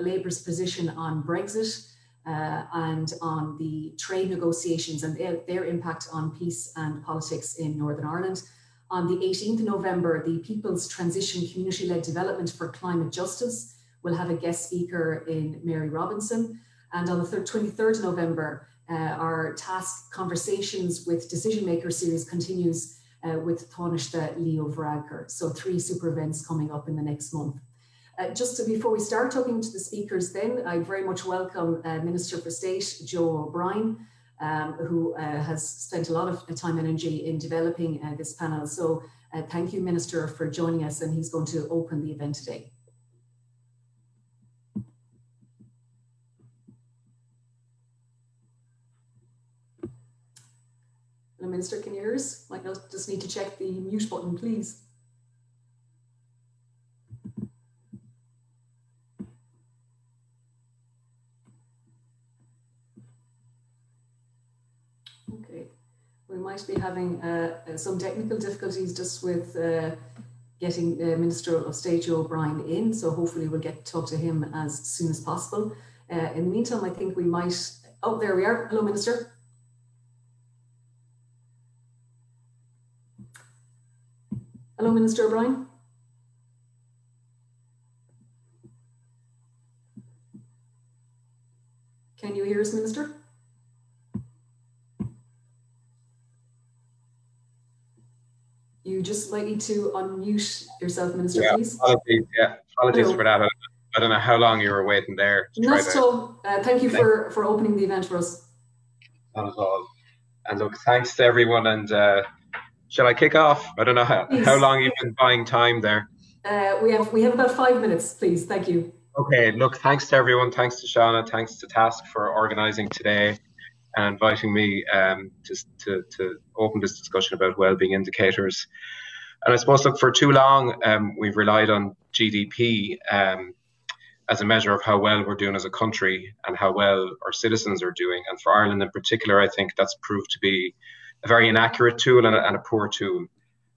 Labour's position on Brexit uh, and on the trade negotiations and their, their, impact on peace and politics in Northern Ireland. On the 18th of November, the People's Transition Community Led Development for Climate Justice will have a guest speaker in Mary Robinson. And on the 23rd of November, uh, our TASC Conversations with Decision Makers series continues uh, with Taoiseach Leo Varadkar. So three super events coming up in the next month. Uh, just before we start talking to the speakers then, I very much welcome uh, Minister for State Joe O'Brien, um, who uh, has spent a lot of time and energy in developing uh, this panel. So uh, thank you, Minister, for joining us and he's going to open the event today. Minister, can you hear us? Might just need to check the mute button, please. We might be having uh, uh, some technical difficulties just with uh, getting the Minister of State Joe O'Brien in, so hopefully we'll get to talk to him as soon as possible. Uh, in the meantime, I think we might, oh, there we are. Hello, Minister. Hello, Minister O'Brien. Can you hear us, Minister? You just might need to unmute yourself, Minister, yeah, please. Apologies, yeah, apologies Hello. for that. I don't know how long you were waiting there. Not at all. Uh, thank you for, for opening the event for us. Not at all. And look, thanks to everyone. And uh, shall I kick off? I don't know how, how long you've been buying time there. Uh, we have we have about five minutes, please. Thank you. Okay. Look, thanks to everyone. Thanks to Shauna. Thanks to TASC for organising today and inviting me um, to, to, to open this discussion about well-being indicators. And I suppose, look, for too long, um, we've relied on GDP um, as a measure of how well we're doing as a country and how well our citizens are doing. And for Ireland in particular, I think that's proved to be a very inaccurate tool and a, and a poor tool.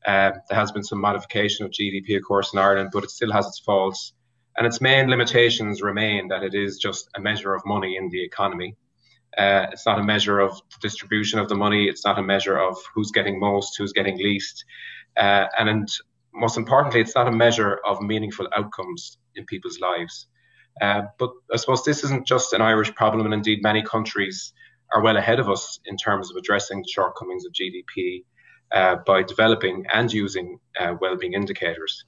Uh, there has been some modification of GDP, of course, in Ireland, but it still has its faults. And its main limitations remain that it is just a measure of money in the economy. Uh, it's not a measure of the distribution of the money. It's not a measure of who's getting most, who's getting least. Uh, and, and most importantly, it's not a measure of meaningful outcomes in people's lives. Uh, but I suppose this isn't just an Irish problem, and indeed many countries are well ahead of us in terms of addressing the shortcomings of GDP uh, by developing and using uh, well-being indicators.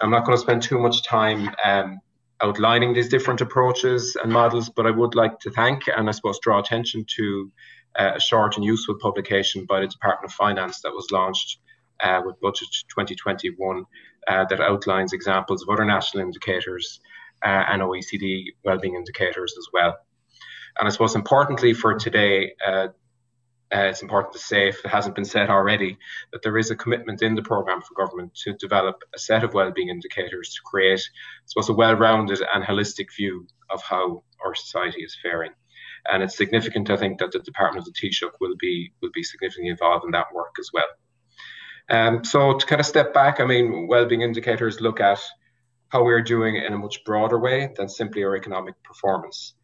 I'm not going to spend too much time um, outlining these different approaches and models, but I would like to thank and I suppose draw attention to uh, a short and useful publication by the Department of Finance that was launched uh, with Budget 2021 uh, that outlines examples of other national indicators uh, and OECD wellbeing indicators as well. And I suppose importantly for today, uh, it's important to say, if it hasn't been said already, that there is a commitment in the programme for government to develop a set of wellbeing indicators to create, I suppose, a well-rounded and holistic view of how our society is faring. And it's significant, I think, that the Department of the Taoiseach will be will be significantly involved in that work as well. Um, so to kind of step back, I mean, wellbeing indicators look at how we're doing in a much broader way than simply our economic performance.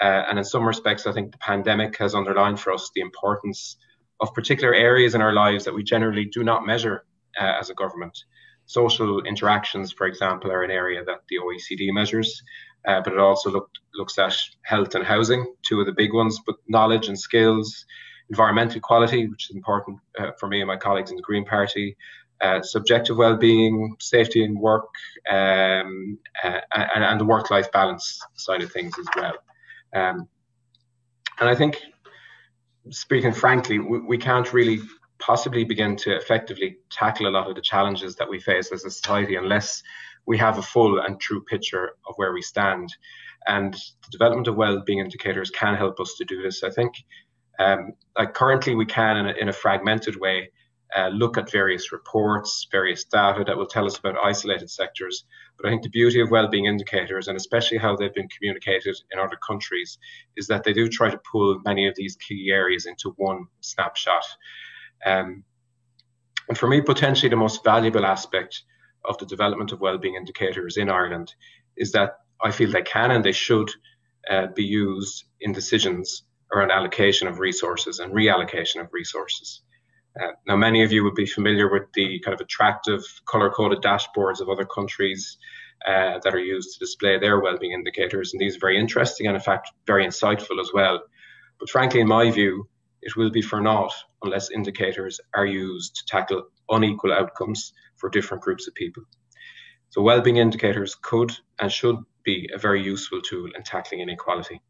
Uh, and in some respects, I think the pandemic has underlined for us the importance of particular areas in our lives that we generally do not measure uh, as a government. Social interactions, for example, are an area that the OECD measures, uh, but it also looked, looks at health and housing, two of the big ones, but knowledge and skills, environmental quality, which is important uh, for me and my colleagues in the Green Party, uh, subjective well-being, safety in work, um, uh, and, and, the work-life balance side of things as well. Um, and I think, speaking frankly, we, we can't really possibly begin to effectively tackle a lot of the challenges that we face as a society unless we have a full and true picture of where we stand. And the development of well-being indicators can help us to do this. I think, um, like currently, we can in a, in a fragmented way uh, look at various reports, various data that will tell us about isolated sectors. But I think the beauty of well-being indicators, and especially how they've been communicated in other countries, is that they do try to pull many of these key areas into one snapshot. Um, and for me, potentially the most valuable aspect of the development of well-being indicators in Ireland is that I feel they can and they should uh, be used in decisions around allocation of resources and reallocation of resources. Uh, now, many of you would be familiar with the kind of attractive color-coded dashboards of other countries uh, that are used to display their well-being indicators, and these are very interesting and, in fact, very insightful as well. But frankly, in my view, it will be for naught unless indicators are used to tackle unequal outcomes for different groups of people. So, well-being indicators could and should be a very useful tool in tackling inequality.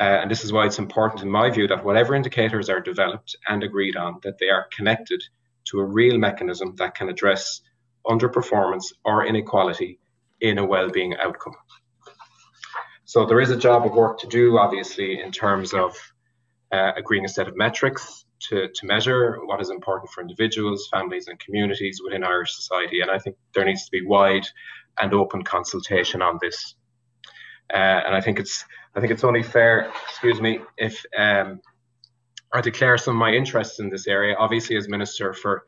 Uh, and this is why it's important, in my view, that whatever indicators are developed and agreed on, that they are connected to a real mechanism that can address underperformance or inequality in a well-being outcome. So there is a job of work to do, obviously, in terms of uh, agreeing a set of metrics to, to measure what is important for individuals, families, and communities within Irish society. And I think there needs to be wide and open consultation on this. Uh, and I think it's I think it's only fair, excuse me, if um, I declare some of my interests in this area. Obviously, as Minister for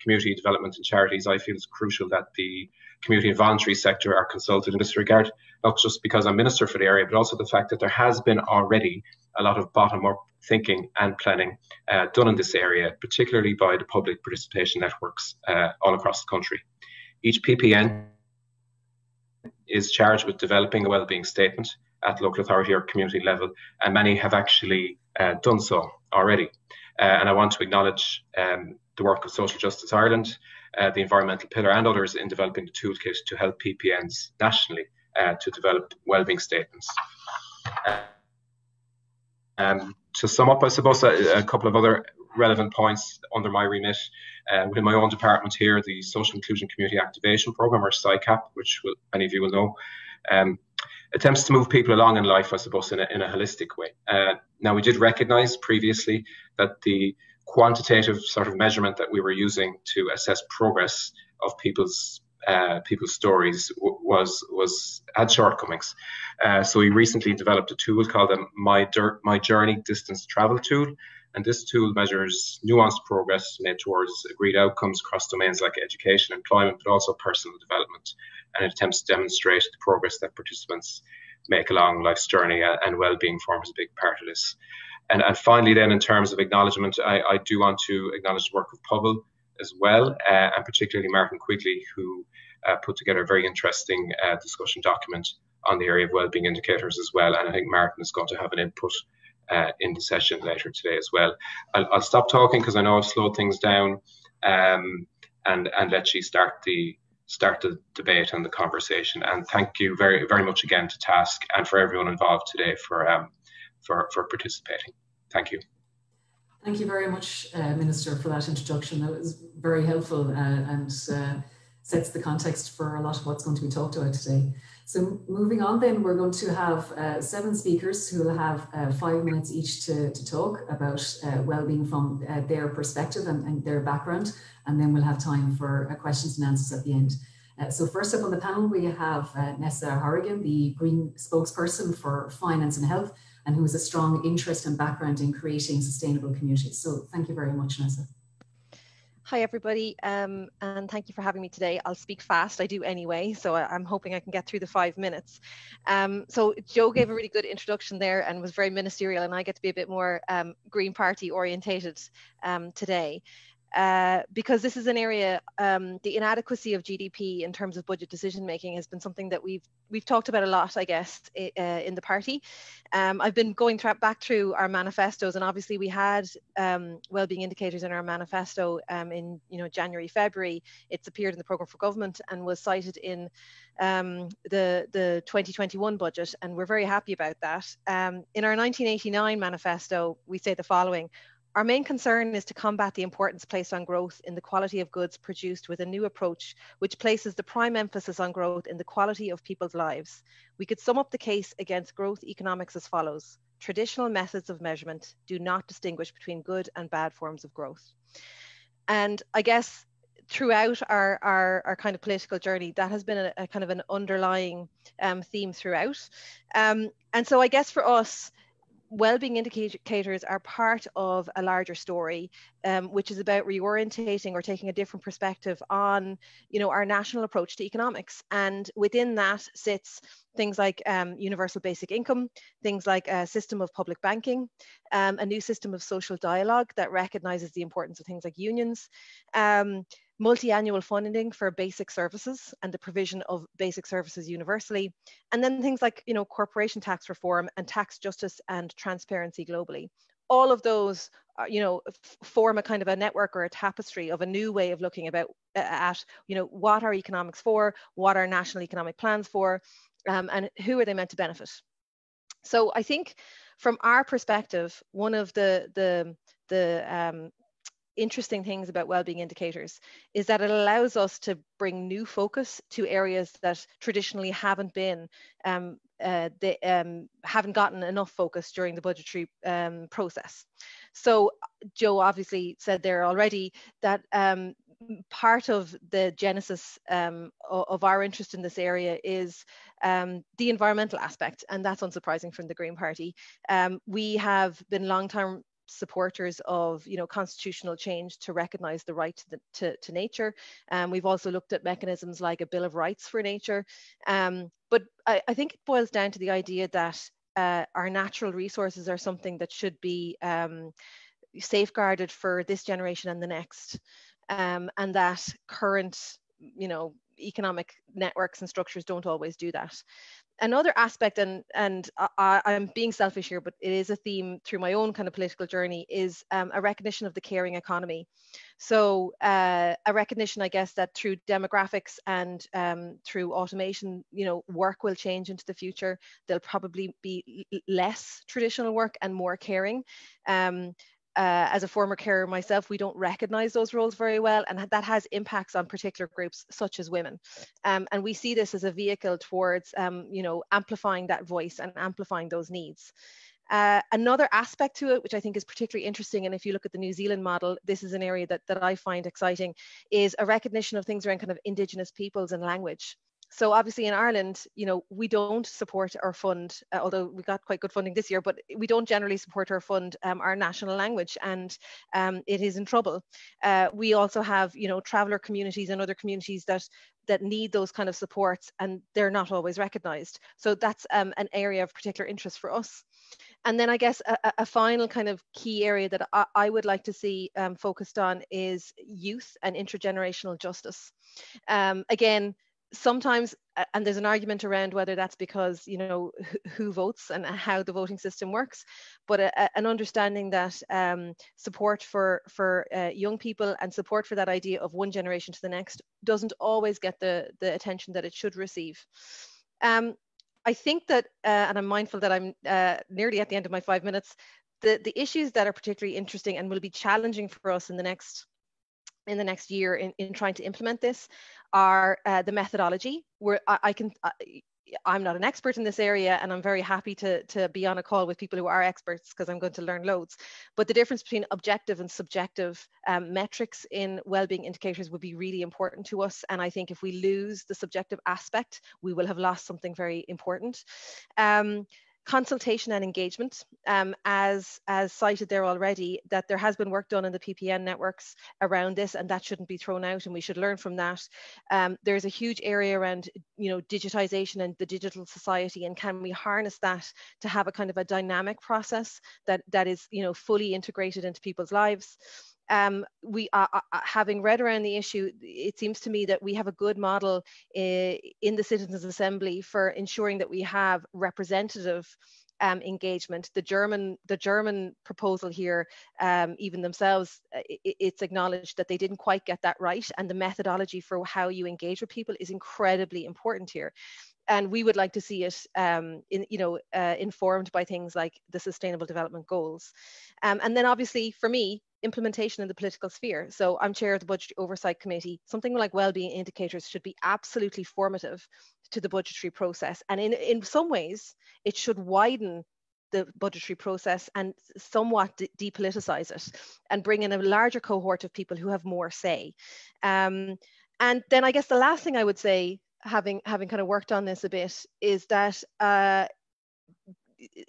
Community Development and Charities, I feel it's crucial that the community and voluntary sector are consulted in this regard, not just because I'm Minister for the area, but also the fact that there has been already a lot of bottom-up thinking and planning uh, done in this area, particularly by the public participation networks uh, all across the country. Each PPN is charged with developing a wellbeing statement at local authority or community level, and many have actually uh, done so already. Uh, and I want to acknowledge um, the work of Social Justice Ireland, uh, the Environmental Pillar, and others in developing the toolkit to help PPNs nationally uh, to develop wellbeing statements. Um, to sum up, I suppose a, a couple of other relevant points under my remit. Uh, within my own department here, the Social Inclusion Community Activation Programme, or SICAP, which will, many of you will know, um, attempts to move people along in life, I suppose, in a, in a holistic way. Uh, now, we did recognise previously that the quantitative sort of measurement that we were using to assess progress of people's uh, people's stories was was had shortcomings. Uh, so we recently developed a tool called the My, Dur- My Journey Distance Travel Tool, and this tool measures nuanced progress made towards agreed outcomes across domains like education, employment, but also personal development. And it attempts to demonstrate the progress that participants make along life's journey, and well-being forms a big part of this. And, and finally, then, in terms of acknowledgement, I, I do want to acknowledge the work of Pobal as well, uh, and particularly Martin Quigley, who uh, put together a very interesting uh, discussion document on the area of well-being indicators as well. And I think Martin is going to have an input uh, in the session later today as well. I'll, I'll stop talking because I know I've slowed things down um, and, and let you start the start the debate and the conversation. And thank you very, very much again to TASC and for everyone involved today for, um, for, for participating. Thank you. Thank you very much, uh, Minister, for that introduction. That was very helpful uh, and uh, sets the context for a lot of what's going to be talked about today. So moving on then, we're going to have uh, seven speakers who will have uh, five minutes each to, to talk about uh, well-being from uh, their perspective and, and, their background, and then we'll have time for uh, questions and answers at the end. Uh, so first up on the panel, we have Neasa Hourigan, the Green spokesperson for Finance and Health, and who has a strong interest and background in creating sustainable communities. So thank you very much, Nessa. Hi, everybody, um, and thank you for having me today. I'll speak fast, I do anyway, so I, am hoping I can get through the five minutes. Um, so Joe gave a really good introduction there and was very ministerial, and I get to be a bit more um, Green Party orientated um, today. Uh, because this is an area, um, the inadequacy of GDP in terms of budget decision making has been something that we've we've talked about a lot, I guess, uh, in the party. Um, I've been going th back through our manifestos, and obviously we had um, well-being indicators in our manifesto um, in you know January, February. It's appeared in the program for government and was cited in um, the the 2021 budget, and we're very happy about that. Um, in our 1989 manifesto, we say the following: our main concern is to combat the importance placed on growth in the quality of goods produced with a new approach, which places the prime emphasis on growth in the quality of people's lives. We could sum up the case against growth economics as follows. Traditional methods of measurement do not distinguish between good and bad forms of growth. And I guess throughout our, our, our, kind of political journey, that has been a, a kind of an underlying um, theme throughout. Um, and so I guess for us, well-being indicators are part of a larger story, um, which is about reorientating or taking a different perspective on, you know, our national approach to economics. And within that sits things like um, universal basic income, things like a system of public banking, um, a new system of social dialogue that recognizes the importance of things like unions, um, multi-annual funding for basic services and the provision of basic services universally, and then things like you know corporation tax reform and tax justice and transparency globally. All of those, uh, you know, form a kind of a network or a tapestry of a new way of looking about at you know what are economics for, what are national economic plans for, um, and who are they meant to benefit. So I think from our perspective, one of the the the um, interesting things about well-being indicators is that it allows us to bring new focus to areas that traditionally haven't been um, uh, they um, haven't gotten enough focus during the budgetary um, process. So Joe obviously said there already that um, part of the genesis um, of our interest in this area is um, the environmental aspect, and that's unsurprising from the Green Party. Um, we have been long-term supporters of you know constitutional change to recognize the right to, the, to, to nature. And um, we've also looked at mechanisms like a bill of rights for nature. Um, but I, I, think it boils down to the idea that uh, our natural resources are something that should be um, safeguarded for this generation and the next. Um, and that current you know economic networks and structures don't always do that another aspect and and I, am being selfish here but it is a theme through my own kind of political journey is um, a recognition of the caring economy. So uh, a recognition i guess that through demographics and um, through automation you know work will change into the future. There'll probably be less traditional work and more caring. Um, uh, as a former carer myself, we don't recognize those roles very well, and that has impacts on particular groups such as women. Um, and we see this as a vehicle towards, um, you know, amplifying that voice and amplifying those needs. Uh, another aspect to it, which I think is particularly interesting, and if you look at the New Zealand model, this is an area that, that I find exciting, is a recognition of things around kind of Indigenous peoples and language so obviously in Ireland, you know, we don't support or fund, uh, although we got quite good funding this year, but we don't generally support or fund um, our national language, and um, it is in trouble. Uh, we also have, you know, traveller communities and other communities that that need those kind of supports, and they're not always recognised. So that's um, an area of particular interest for us. And then I guess a, a final kind of key area that I, I would like to see um, focused on is youth and intergenerational justice. Um, again, sometimes and there's an argument around whether that's because you know who votes and how the voting system works but a, an understanding that um, support for for uh, young people and support for that idea of one generation to the next doesn't always get the the attention that it should receive. Um, I think that, uh, and I'm mindful that I'm uh, nearly at the end of my five minutes, the, the issues that are particularly interesting and will be challenging for us in the next in the next year in, in trying to implement this are uh, the methodology where I, I can I, I'm not an expert in this area and I'm very happy to, to be on a call with people who are experts because I'm going to learn loads. But the difference between objective and subjective um, metrics in well-being indicators would be really important to us. And I think if we lose the subjective aspect, we will have lost something very important. Um, consultation and engagement, um, as, as cited there already, that there has been work done in the PPN networks around this and that shouldn't be thrown out and we should learn from that. Um, there's a huge area around, you know, digitization and the digital society and can we harness that to have a kind of a dynamic process that, that is, you know, fully integrated into people's lives um, we are uh, uh, having read around the issue, it seems to me that we have a good model uh, in the Citizens Assembly for ensuring that we have representative um, engagement. The German, the German proposal here, um, even themselves, it, it's acknowledged that they didn't quite get that right, and the methodology for how you engage with people is incredibly important here and we would like to see it um, in, you know, uh, informed by things like the sustainable development goals. Um, and then obviously for me, implementation in the political sphere. So I'm chair of the Budget Oversight Committee. Something like well-being indicators should be absolutely formative to the budgetary process. And in, in some ways, it should widen the budgetary process and somewhat de- depoliticize it and bring in a larger cohort of people who have more say. Um, and then I guess the last thing I would say, having having kind of worked on this a bit, is that uh,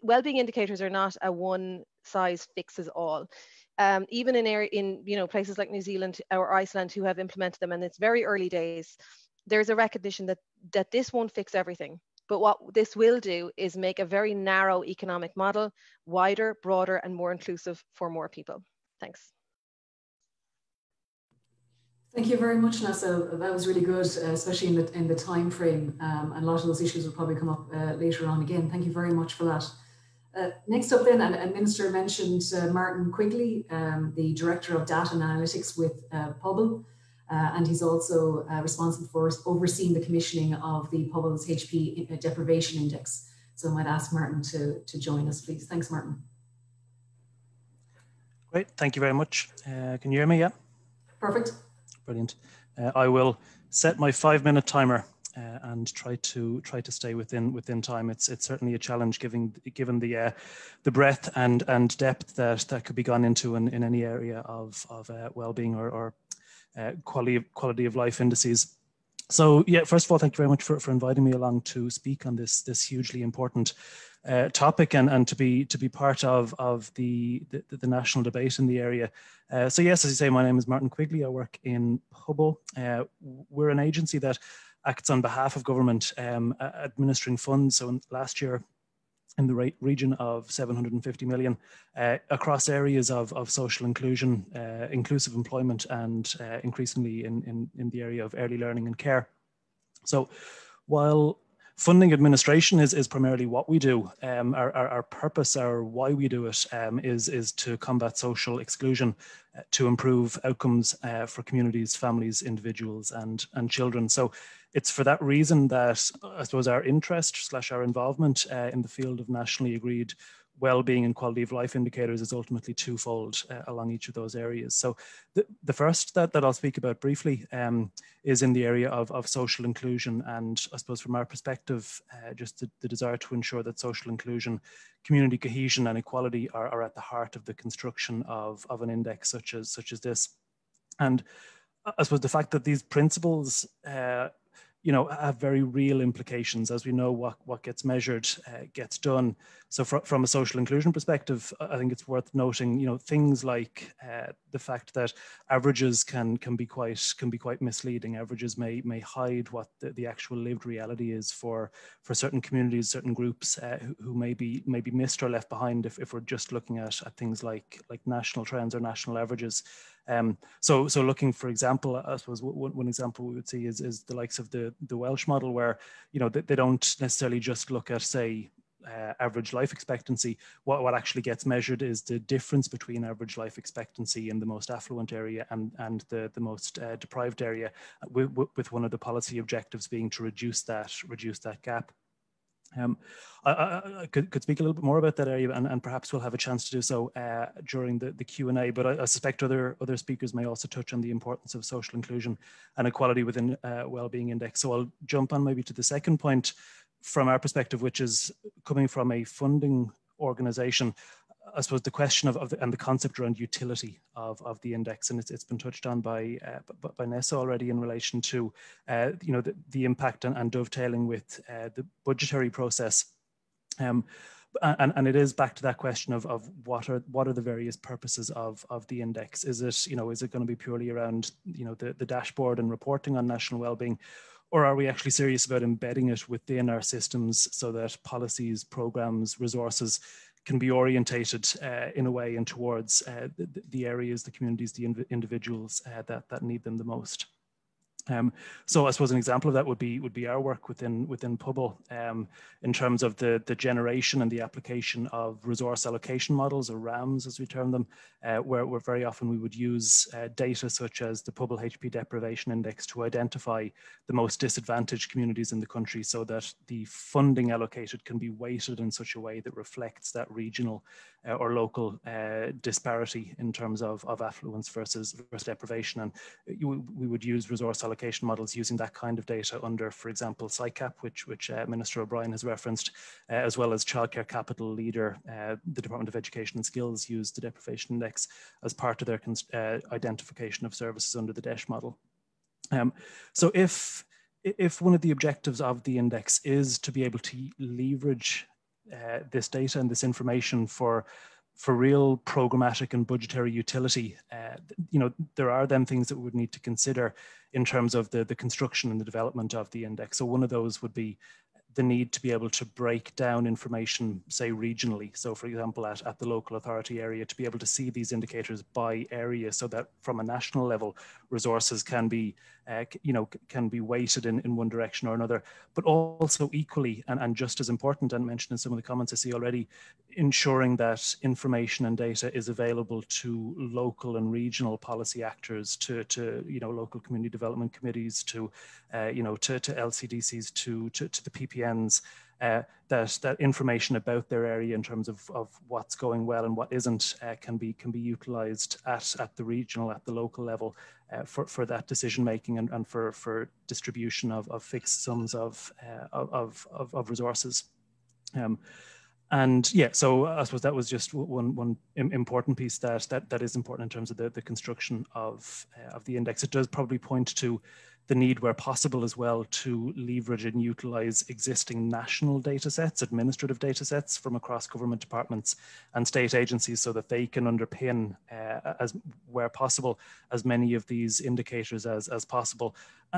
well-being indicators are not a one size fixes all. Um, even in area, in you know places like New Zealand or Iceland who have implemented them, and it's very early days. There's a recognition that that this won't fix everything, but what this will do is make a very narrow economic model wider, broader, and more inclusive for more people. Thanks. Thank you very much, Neasa. That was really good, uh, especially in the in the time frame. Um, and a lot of those issues will probably come up uh, later on again. Thank you very much for that. Uh, next up then, and, and Minister mentioned uh, Martin Quigley, um, the Director of Data and Analytics with uh, uh, and he's also responsible for overseeing the commissioning of the Pobal's HP Deprivation Index. So I might ask Martin to, to join us, please. Thanks, Martin. Great, thank you very much. can you hear me? Yeah. Perfect. Brilliant. Uh, I will set my five minute timer uh, and try to try to stay within within time. It's it's certainly a challenge given given the uh, the breadth and and depth that that could be gone into in, in any area of of uh, well-being or, or uh, quality of, quality of life indices. So yeah, first of all, thank you very much for, for inviting me along to speak on this this hugely important uh, topic and, and to be to be part of of the the, the national debate in the area. Uh, so yes, as you say, my name is Martin Quigley. I work in Pobal. Uh, we're an agency that acts on behalf of government, um, administering funds. So last year, in the region of 750 million uh, across areas of, of social inclusion, uh, inclusive employment, and uh, increasingly in, in, in the area of early learning and care. So while funding administration is, is primarily what we do. Um, our, our, our, purpose, our why we do it, um, is is to combat social exclusion, uh, to improve outcomes uh, for communities, families, individuals, and, and children. So it's for that reason that I suppose our interest slash our involvement uh, in the field of nationally agreed well-being and quality of life indicators is ultimately twofold uh, along each of those areas. So the, the first that, that I'll speak about briefly um, is in the area of, of social inclusion. And I suppose from our perspective, uh, just the, the, desire to ensure that social inclusion, community cohesion and equality are, are at the heart of the construction of, of an index such as, such as this. And I suppose the fact that these principles uh, you know, have very real implications. As we know, what, what gets measured uh, gets done. So fr from a social inclusion perspective, I think it's worth noting, you know, things like uh, the fact that averages can can be quite can be quite misleading. Averages may may hide what the, the actual lived reality is for for certain communities, certain groups uh, who, who may be may be missed or left behind if, if we're just looking at, at things like like national trends or national averages. Um, so, so looking, for example, I suppose one, one, example we would see is, is the likes of the, the Welsh model, where you know they, they don't necessarily just look at, say, uh, average life expectancy. What, what actually gets measured is the difference between average life expectancy in the most affluent area and, and the, the most uh, deprived area, with, with one of the policy objectives being to reduce that, reduce that gap. Um, I, I, I could, could, speak a little bit more about that area, and, and perhaps we'll have a chance to do so uh, during the, the Q and A. But I, I, suspect other other speakers may also touch on the importance of social inclusion and equality within uh, well-being index. So I'll jump on maybe to the second point from our perspective, which is coming from a funding organization. I suppose the question of, of the, and the concept around utility of, of the index, and it's, it's been touched on by uh, by Neasa already in relation to uh, you know the, the impact and, and dovetailing with uh, the budgetary process. Um, and, and it is back to that question of, of what are what are the various purposes of, of the index? Is it you know is it going to be purely around you know the, the dashboard and reporting on national well-being, or are we actually serious about embedding it within our systems so that policies, programs, resources can be orientated uh, in a way and towards uh, the, the, areas, the communities, the individuals uh, that, that need them the most. Um, so I suppose an example of that would be would be our work within within Pobal um, in terms of the the generation and the application of resource allocation models or RAMs as we term them, uh, where, where very often we would use uh, data such as the Pobal HP Deprivation Index to identify the most disadvantaged communities in the country, so that the funding allocated can be weighted in such a way that reflects that regional or local uh, disparity in terms of of affluence versus versus deprivation, and you, we would use resource allocation models using that kind of data under, for example, SICAP, which, which uh, Minister O'Brien has referenced, uh, as well as Childcare Capital Leader, uh, the Department of Education and Skills used the deprivation index as part of their uh, identification of services under the DEIS model. Um, so if, if one of the objectives of the index is to be able to leverage uh, this data and this information for for real programmatic and budgetary utility, uh, you know, there are then things that we would need to consider in terms of the, the construction and the development of the index. So one of those would be the need to be able to break down information, say regionally. So for example, at, at the local authority area, to be able to see these indicators by area so that from a national level, resources can be uh, you know, can be weighted in, in one direction or another, but also equally and, and just as important and mentioned in some of the comments I see already, ensuring that information and data is available to local and regional policy actors, to, to you know, local community development committees, to, uh, you know, to, to LCDCs, to, to, to the PPNs, uh, that that information about their area in terms of, of what's going well and what isn't uh, can be can be utilized at, at the regional at the local level uh, for, for that decision making and, and for, for distribution of, of fixed sums of, uh, of, of, of, resources. Um, and yeah, so I suppose that was just one one important piece that that that is important in terms of the, the construction of uh, of the index. It does probably point to the need where possible as well to leverage and utilize existing national data sets, administrative data sets from across government departments and state agencies so that they can underpin uh, as where possible as many of these indicators as, as possible.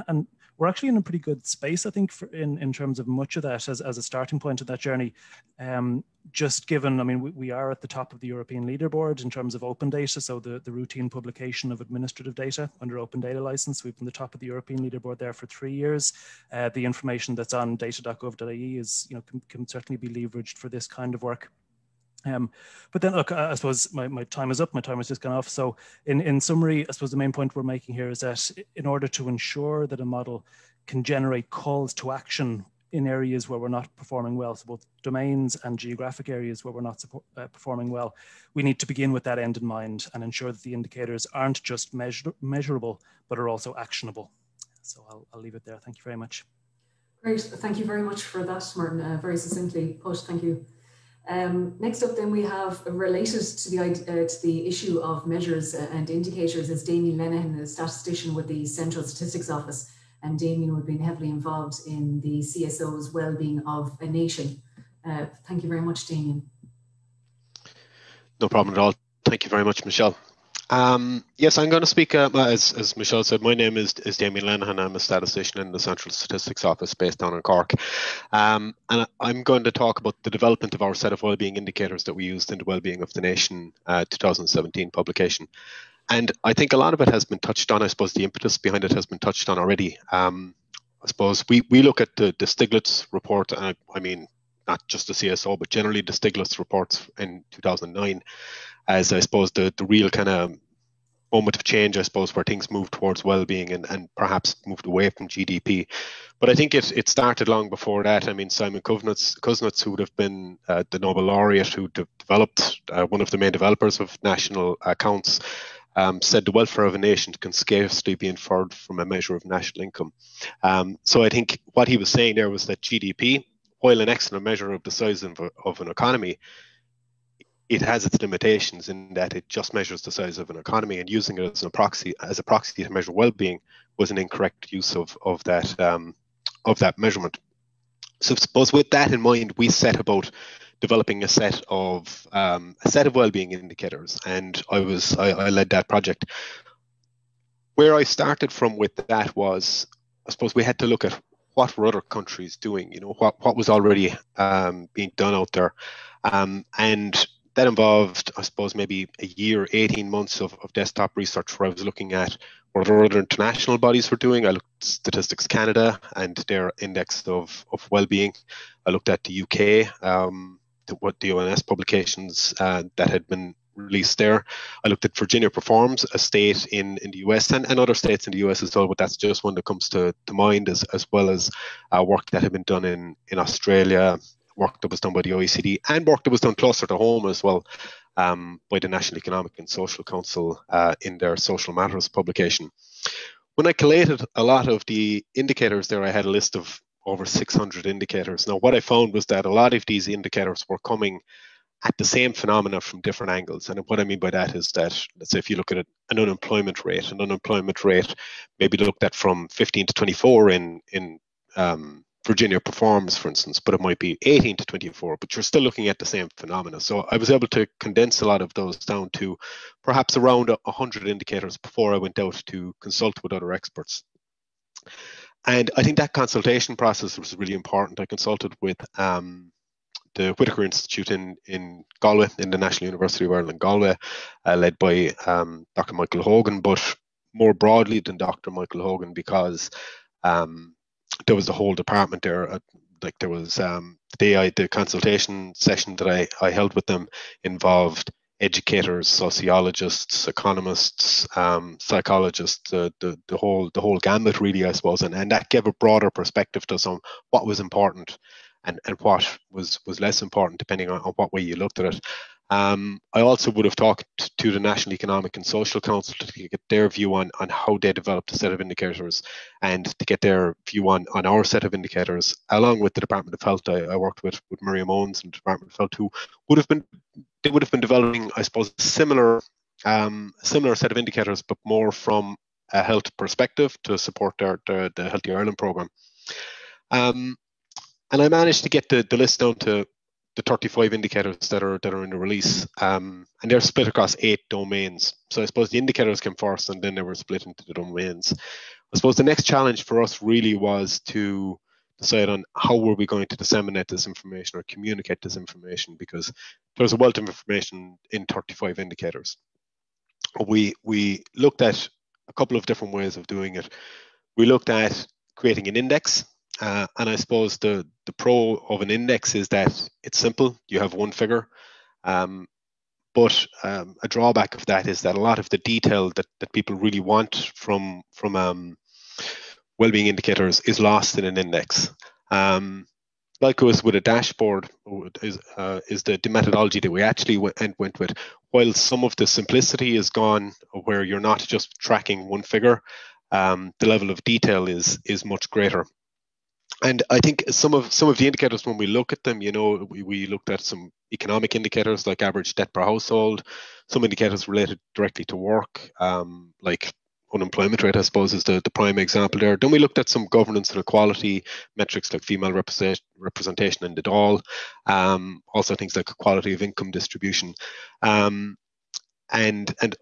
And we're actually in a pretty good space, I think, in, in terms of much of that as, as a starting point of that journey. Um, just given, I mean, we, we, are at the top of the European leaderboard in terms of open data. So the, the routine publication of administrative data under open data license, we've been the top of the European leaderboard there for three years. Uh, the information that's on data.gov.ie is, you know, can, can certainly be leveraged for this kind of work. Um, but then, look, I suppose my, my time is up. My time has just gone off. So, in, in summary, I suppose the main point we're making here is that in order to ensure that a model can generate calls to action in areas where we're not performing well, so both domains and geographic areas where we're not support, uh, performing well, we need to begin with that end in mind and ensure that the indicators aren't just measure, measurable, but are also actionable. So I'll, I'll leave it there. Thank you very much. Great. Thank you very much for that, Martin. Uh, very succinctly put. Thank you. Um, next up, then we have related to the uh, to the issue of measures and indicators is Damien Lenihan, a statistician with the Central Statistics Office, and Damien would been heavily involved in the CSO's well-being of a nation. Uh, thank you very much, Damien. No problem at all. Thank you very much, Michelle. Um, yes, I'm going to speak, uh, as, as Michelle said, my name is, is Damien Lenihan. I'm a statistician in the Central Statistics Office based down in Cork. Um, and I'm going to talk about the development of our set of wellbeing indicators that we used in the Wellbeing of the Nation uh, 2017 publication. And I think a lot of it has been touched on. I suppose the impetus behind it has been touched on already. Um, I suppose we, we look at the, the Stiglitz report, and I, I mean, not just the CSO, but generally the Stiglitz reports in 2009 as I suppose the, the real kind of moment of change, I suppose, where things moved towards well-being and, and perhaps moved away from GDP. But I think it, it started long before that. I mean, Simon Kuznets, Kuznets who would have been uh, the Nobel laureate who de- developed, uh, one of the main developers of national accounts, um, said the welfare of a nation can scarcely be inferred from a measure of national income. Um, so I think what he was saying there was that GDP, while an excellent measure of the size of, of an economy, it has its limitations in that it just measures the size of an economy, and using it as a proxy as a proxy to measure well-being was an incorrect use of of that um, of that measurement. So, suppose with that in mind, we set about developing a set of um, a set of well-being indicators, and I was I, I led that project. Where I started from with that was, I suppose we had to look at what were other countries doing, you know, what what was already um, being done out there, um, and that involved, I suppose, maybe a year, 18 months of, of desktop research where I was looking at what other international bodies were doing. I looked at Statistics Canada and their index of, of well-being. I looked at the UK, um, the, what the ONS publications uh, that had been released there. I looked at Virginia Performs, a state in, in the US and, and other states in the US as well, but that's just one that comes to, to mind as, as well as uh, work that had been done in, in Australia, work that was done by the OECD and work that was done closer to home as well um, by the National Economic and Social Council uh, in their Social Matters publication. When I collated a lot of the indicators there, I had a list of over 600 indicators. Now, what I found was that a lot of these indicators were coming at the same phenomena from different angles. And what I mean by that is that, let's say, if you look at an unemployment rate, an unemployment rate maybe looked at from 15 to 24 in in um, Virginia performs, for instance, but it might be 18 to 24, but you're still looking at the same phenomena. So I was able to condense a lot of those down to perhaps around 100 indicators before I went out to consult with other experts. And I think that consultation process was really important. I consulted with um, the Whitaker Institute in, in Galway, in the National University of Ireland, Galway, uh, led by um, Dr. Michael Hogan, but more broadly than Dr. Michael Hogan because um, there was the whole department there. Uh, like there was um, the day I the consultation session that I, I held with them involved educators, sociologists, economists, um, psychologists, uh, the the whole the whole gamut really, I suppose, and, and that gave a broader perspective to some what was important and, and what was was less important depending on, on what way you looked at it. Um, I also would have talked to the National Economic and Social Council to get their view on, on how they developed a set of indicators and to get their view on, on our set of indicators, along with the Department of Health. I, I worked with, with Miriam Owens and the Department of Health, who would have been they would have been developing, I suppose, similar um, similar set of indicators, but more from a health perspective to support their, their the Healthy Ireland program. Um, and I managed to get the, the list down to the 35 indicators that are that are in the release, um, and they're split across eight domains. So I suppose the indicators came first, and then they were split into the domains. I suppose the next challenge for us really was to decide on how were we going to disseminate this information or communicate this information because there's a wealth of information in 35 indicators. We we looked at a couple of different ways of doing it. We looked at creating an index uh, and I suppose the the pro of an index is that it's simple. You have one figure. Um, but um, a drawback of that is that a lot of the detail that, that people really want from from um, well-being indicators is lost in an index. Um, like with with a dashboard is uh, is the, the methodology that we actually went, went with. While some of the simplicity is gone, where you're not just tracking one figure, um, the level of detail is is much greater and I think some of some of the indicators when we look at them, you know, we, we looked at some economic indicators like average debt per household, some indicators related directly to work, um, like unemployment rate, I suppose, is the, the prime example there. Then we looked at some governance and equality metrics like female representation in the Dáil, um, also things like quality of income distribution, um, and and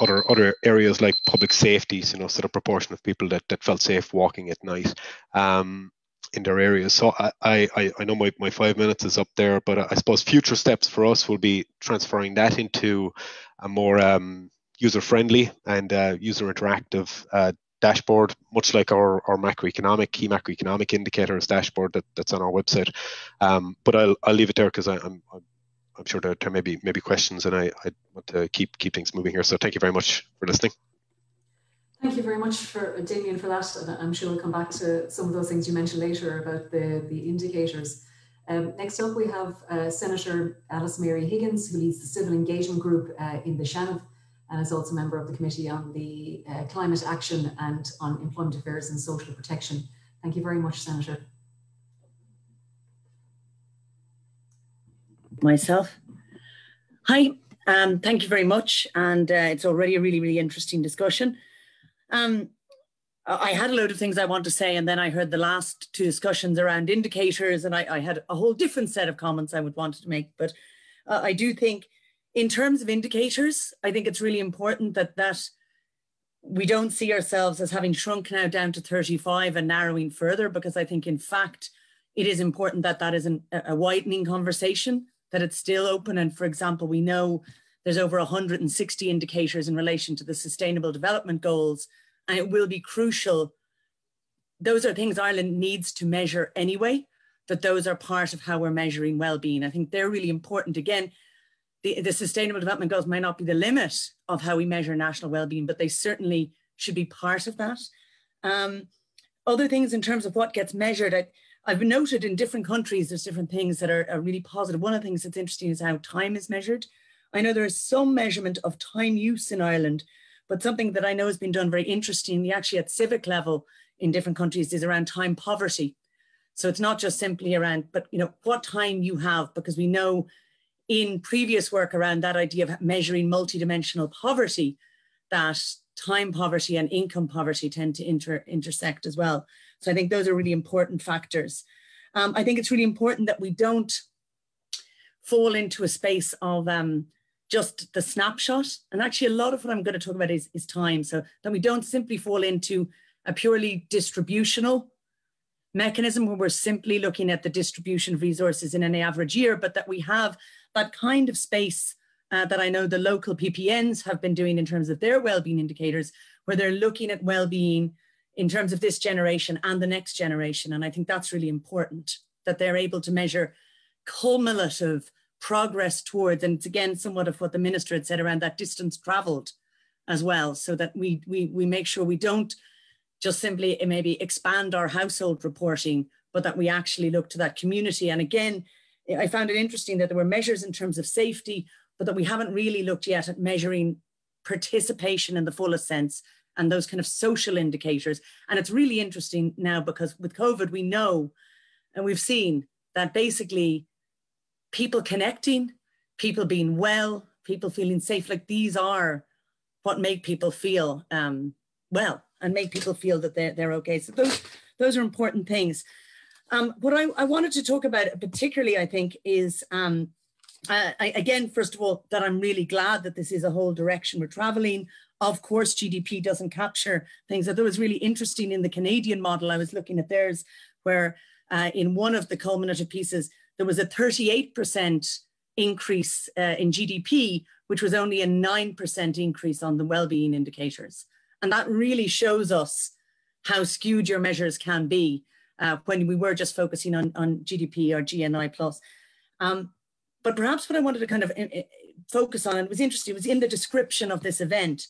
other other areas like public safety, you know, sort of proportion of people that, that felt safe walking at night. Um, in their areas. So I, I, I know my, my five minutes is up there, but I suppose future steps for us will be transferring that into a more um, user friendly and uh, user interactive uh, dashboard, much like our, our macroeconomic key macroeconomic indicators dashboard that, that's on our website. Um, but I'll, I'll leave it there because I'm, I'm I'm sure there, there may be maybe questions, and I, I want to keep keep things moving here. So thank you very much for listening. Thank you very much for Damien for that. And I'm sure we'll come back to some of those things you mentioned later about the, the indicators. Um, next up, we have uh, Senator Alice Mary Higgins, who leads the Civil Engagement Group uh, in the Seanad and is also a member of the Committee on the uh, Climate Action and on Employment Affairs and Social Protection. Thank you very much, Senator. Myself. Hi, um, thank you very much. And uh, it's already a really, really interesting discussion. Um, I had a load of things I want to say, and then I heard the last two discussions around indicators, and I, I had a whole different set of comments I would want to make. But uh, I do think, in terms of indicators, I think it's really important that that we don't see ourselves as having shrunk now down to 35 and narrowing further, because I think, in fact, it is important that that is an, a widening conversation, that it's still open. And for example, we know there's over 160 indicators in relation to the Sustainable Development Goals, and it will be crucial. Those are things Ireland needs to measure anyway, that those are part of how we're measuring well-being. I think they're really important. Again, the, the Sustainable Development Goals might not be the limit of how we measure national well-being, but they certainly should be part of that. Um, other things in terms of what gets measured, I, I've noted in different countries, there's different things that are, are, really positive. One of the things that's interesting is how time is measured. I know there is some measurement of time use in Ireland, but something that I know has been done very interestingly, actually at civic level in different countries, is around time poverty. So it's not just simply around, but you know, what time you have, because we know in previous work around that idea of measuring multidimensional poverty, that time poverty and income poverty tend to inter intersect as well. So I think those are really important factors. Um, I think it's really important that we don't fall into a space of um, just the snapshot. And actually, a lot of what I'm going to talk about is, is time. So that we don't simply fall into a purely distributional mechanism where we're simply looking at the distribution of resources in an average year, but that we have that kind of space uh, that I know the local PPNs have been doing in terms of their well-being indicators, where they're looking at well-being in terms of this generation and the next generation. And I think that's really important that they're able to measure cumulative progress towards, and it's again somewhat of what the minister had said around that distance traveled as well, so that we we we make sure we don't just simply eh, maybe expand our household reporting, but that we actually look to that community. And again, I found it interesting that there were measures in terms of safety, but that we haven't really looked yet at measuring participation in the fullest sense and those kind of social indicators. And it's really interesting now because with COVID, we know and we've seen that basically people connecting, people being well, people feeling safe, like these are what make people feel um, well and make people feel that they're, they're okay. So those, those are important things. Um, what I, I, wanted to talk about particularly, I think, is um, uh, I, again, first of all, that I'm really glad that this is a whole direction we're traveling. Of course, GDP doesn't capture things. That was really interesting in the Canadian model. I was looking at theirs, where uh, in one of the culminative pieces, there was a 38% increase uh, in GDP, which was only a 9% increase on the well-being indicators. And that really shows us how skewed your measures can be uh, when we were just focusing on, on GDP or GNI plus. Um, but perhaps what I wanted to kind of uh, uh, focus on, and was interesting, was in the description of this event.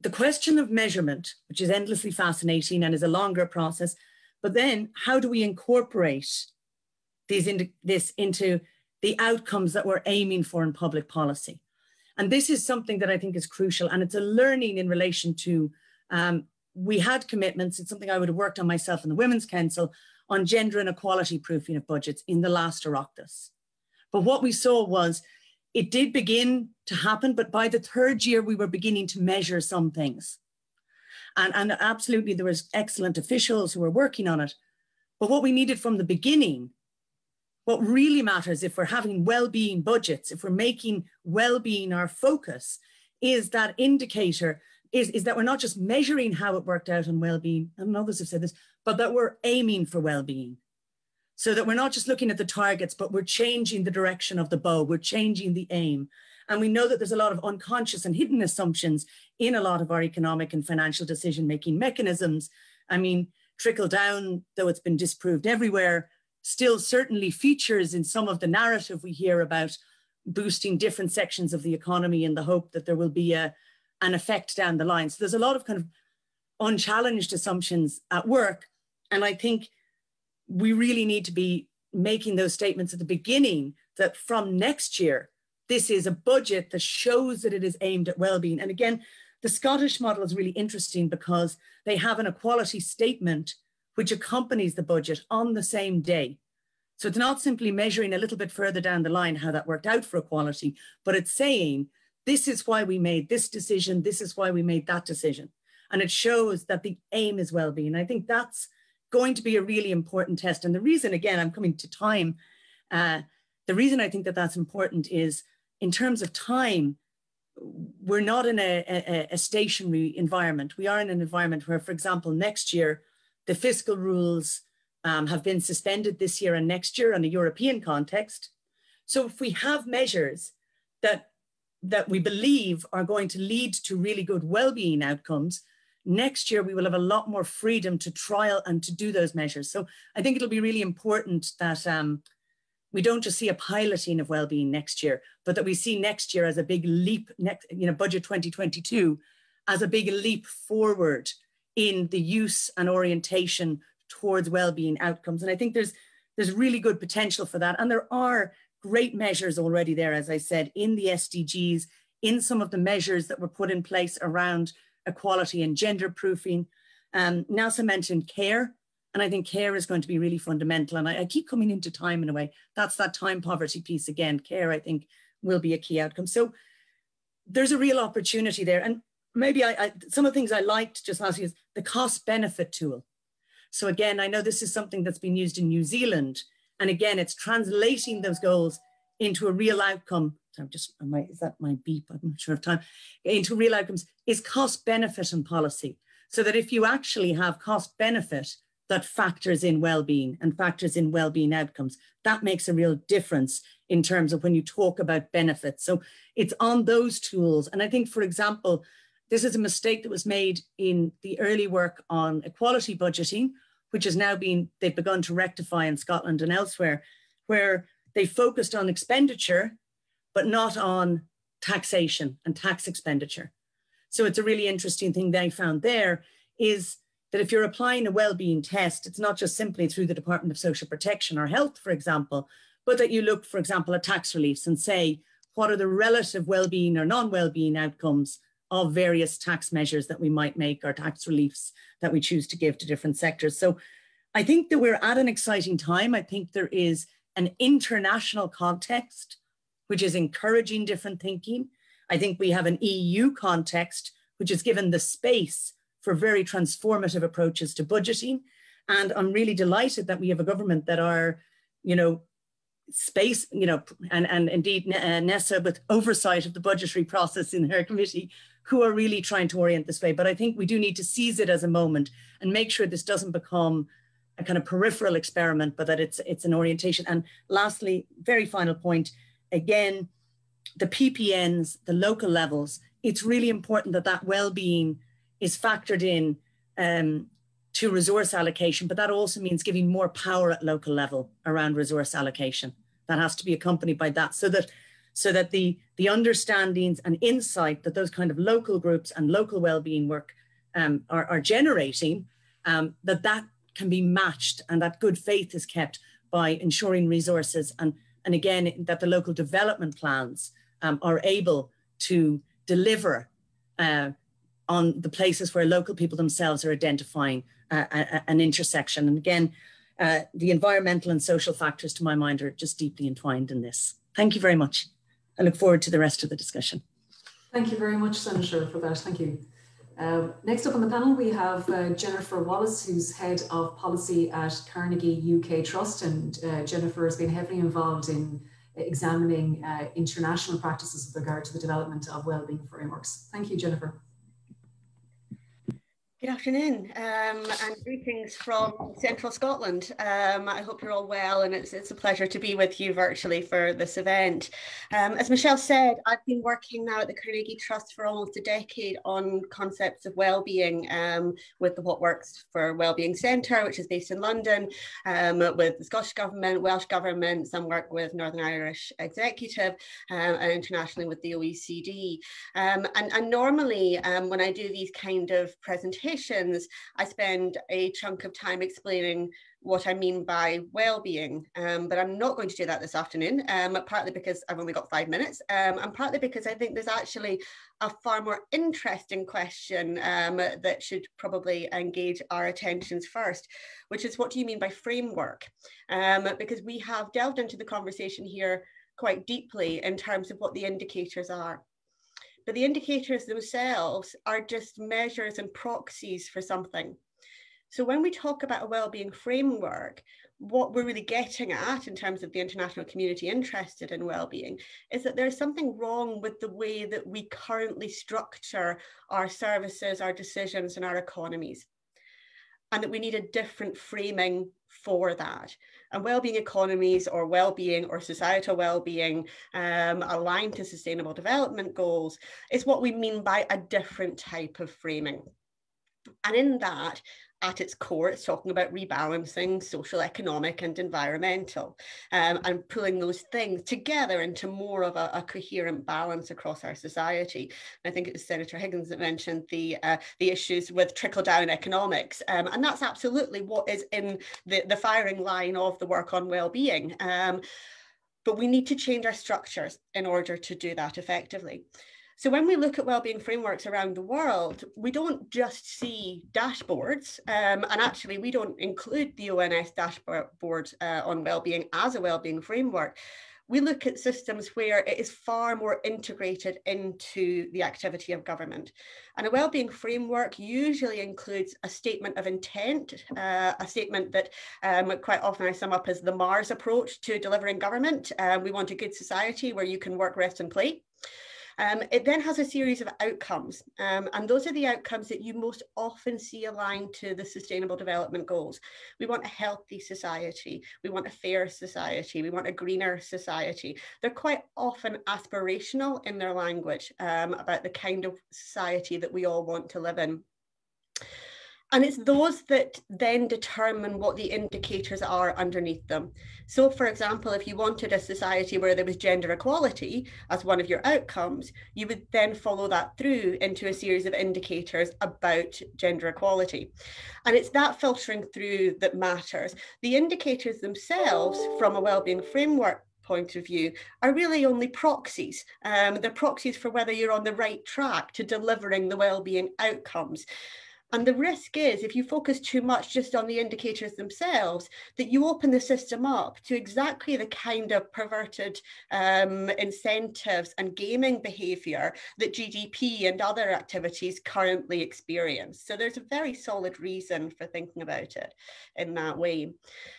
The question of measurement, which is endlessly fascinating and is a longer process, but then how do we incorporate these into, this into the outcomes that we're aiming for in public policy? And this is something that I think is crucial. And it's a learning in relation to, um, we had commitments. It's something I would have worked on myself in the Women's Council on gender inequality proofing of budgets in the last Oireachtas. But what we saw was it did begin to happen, but by the third year, we were beginning to measure some things. And, and absolutely, there was excellent officials who were working on it. But what we needed from the beginning, what really matters if we're having well-being budgets, if we're making well-being our focus, is that indicator is, is that we're not just measuring how it worked out on well-being, and others have said this, but that we're aiming for well-being. So that we're not just looking at the targets, but we're changing the direction of the bow, we're changing the aim. And we know that there's a lot of unconscious and hidden assumptions in a lot of our economic and financial decision making mechanisms. I mean, trickle down, though it's been disproved everywhere, still certainly features in some of the narrative we hear about boosting different sections of the economy in the hope that there will be a, an effect down the line. So there's a lot of kind of unchallenged assumptions at work. And I think we really need to be making those statements at the beginning that from next year, this is a budget that shows that it is aimed at well-being. And again, the Scottish model is really interesting because they have an equality statement which accompanies the budget on the same day. So it's not simply measuring a little bit further down the line how that worked out for equality, but it's saying, this is why we made this decision, this is why we made that decision. And it shows that the aim is well-being. I think that's going to be a really important test. And the reason, again, I'm coming to time, uh, the reason I think that that's important is in terms of time, we're not in a, a, a, stationary environment. We are in an environment where, for example, next year, the fiscal rules um, have been suspended this year and next year in a European context. So if we have measures that, that we believe are going to lead to really good well-being outcomes, next year we will have a lot more freedom to trial and to do those measures. So I think it'll be really important that um, we don't just see a piloting of well-being next year, but that we see next year as a big leap, next, you know, budget 2022, as a big leap forward in the use and orientation towards well-being outcomes. And I think there's there's really good potential for that. And there are great measures already there, as I said, in the SDGs, in some of the measures that were put in place around equality and gender proofing. Um, Nelson mentioned care, and I think care is going to be really fundamental. And I, I, keep coming into time in a way. That's that time poverty piece again. Care, I think, will be a key outcome. So there's a real opportunity there. And maybe I, I some of the things I liked just last year is the cost benefit tool. So again, I know this is something that's been used in New Zealand. And again, it's translating those goals into a real outcome. So I'm just, am I, is that my beep? I'm not sure of time. Into real outcomes is cost benefit and policy. So that if you actually have cost benefit that factors in well-being and factors in well-being outcomes, that makes a real difference in terms of when you talk about benefits. So it's on those tools. And I think, for example, this is a mistake that was made in the early work on equality budgeting, which has now been, they've begun to rectify in Scotland and elsewhere, where they focused on expenditure, but not on taxation and tax expenditure. So it's a really interesting thing they found there is that if you're applying a well-being test, it's not just simply through the Department of Social Protection or Health, for example, but that you look, for example, at tax reliefs and say, what are the relative well-being or non-well-being outcomes of various tax measures that we might make or tax reliefs that we choose to give to different sectors. So I think that we're at an exciting time. I think there is an international context which is encouraging different thinking. I think we have an EU context which is given the space for very transformative approaches to budgeting. And I'm really delighted that we have a government that are, you know, space, you know, and, and indeed uh, Neasa with oversight of the budgetary process in her committee, who are really trying to orient this way. But I think we do need to seize it as a moment and make sure this doesn't become a kind of peripheral experiment, but that it's it's an orientation. And lastly, very final point, again, the PPNs, the local levels, it's really important that that well-being is factored in um, to resource allocation, but that also means giving more power at local level around resource allocation. That has to be accompanied by that so that so that the, the understandings and insight that those kind of local groups and local well-being work um, are, are generating, um, that that can be matched and that good faith is kept by ensuring resources and, and again, that the local development plans um, are able to deliver uh, on the places where local people themselves are identifying uh, a, an intersection. And again, uh, the environmental and social factors, to my mind, are just deeply entwined in this. Thank you very much. I look forward to the rest of the discussion. Thank you very much, Senator, for that. Thank you. Uh, next up on the panel, we have uh, Jennifer Wallace, who's Head of Policy at Carnegie UK Trust. And uh, Jennifer has been heavily involved in examining uh, international practices with regard to the development of wellbeing frameworks. Thank you, Jennifer. Good afternoon um, and greetings from central Scotland. Um, I hope you're all well and it's, it's a pleasure to be with you virtually for this event. Um, as Michelle said, I've been working now at the Carnegie Trust for almost a decade on concepts of well-being um, with the What Works for Wellbeing Centre, which is based in London, um, with the Scottish Government, Welsh Government, some work with Northern Irish Executive um, and internationally with the OECD. and, and normally when I do these kind of presentations, I spend a chunk of time explaining what I mean by well-being, um, but I'm not going to do that this afternoon, um, partly because I've only got five minutes, um, and partly because I think there's actually a far more interesting question um, that should probably engage our attentions first, which is what do you mean by framework? Um, because we have delved into the conversation here quite deeply in terms of what the indicators are but the indicators themselves are just measures and proxies for something. So when we talk about a well-being framework, what we're really getting at in terms of the international community interested in well-being is that there's something wrong with the way that we currently structure our services, our decisions, and our economies. And that we need a different framing for that. And well-being economies or well-being or societal well-being um, aligned to sustainable development goals is what we mean by a different type of framing. And in that, at its core, it's talking about rebalancing social, economic, and environmental, um, and pulling those things together into more of a, a, coherent balance across our society. And I think it was Senator Higgins that mentioned the uh, the issues with trickle down economics, um, and that's absolutely what is in the, the firing line of the work on well-being. Um, but we need to change our structures in order to do that effectively. So when we look at wellbeing frameworks around the world, we don't just see dashboards, um, and actually we don't include the ONS dashboard uh, on wellbeing as a wellbeing framework. we look at systems where it is far more integrated into the activity of government. And a wellbeing framework usually includes a statement of intent, uh, a statement that um, quite often I sum up as the Mars approach to delivering government. Uh, we want a good society where you can work, rest and play. Um, it then has a series of outcomes, um, and those are the outcomes that you most often see aligned to the Sustainable Development Goals. We want a healthy society, we want a fair society, we want a greener society. They're quite often aspirational in their language um, about the kind of society that we all want to live in. And it's those that then determine what the indicators are underneath them. So, for example, if you wanted a society where there was gender equality as one of your outcomes, you would then follow that through into a series of indicators about gender equality. And it's that filtering through that matters. The indicators themselves, from a wellbeing framework point of view are really only proxies. Um, they're proxies for whether you're on the right track to delivering the well-being outcomes. And the risk is if you focus too much just on the indicators themselves, that you open the system up to exactly the kind of perverted um, incentives and gaming behavior that GDP and other activities currently experience. So there's a very solid reason for thinking about it in that way.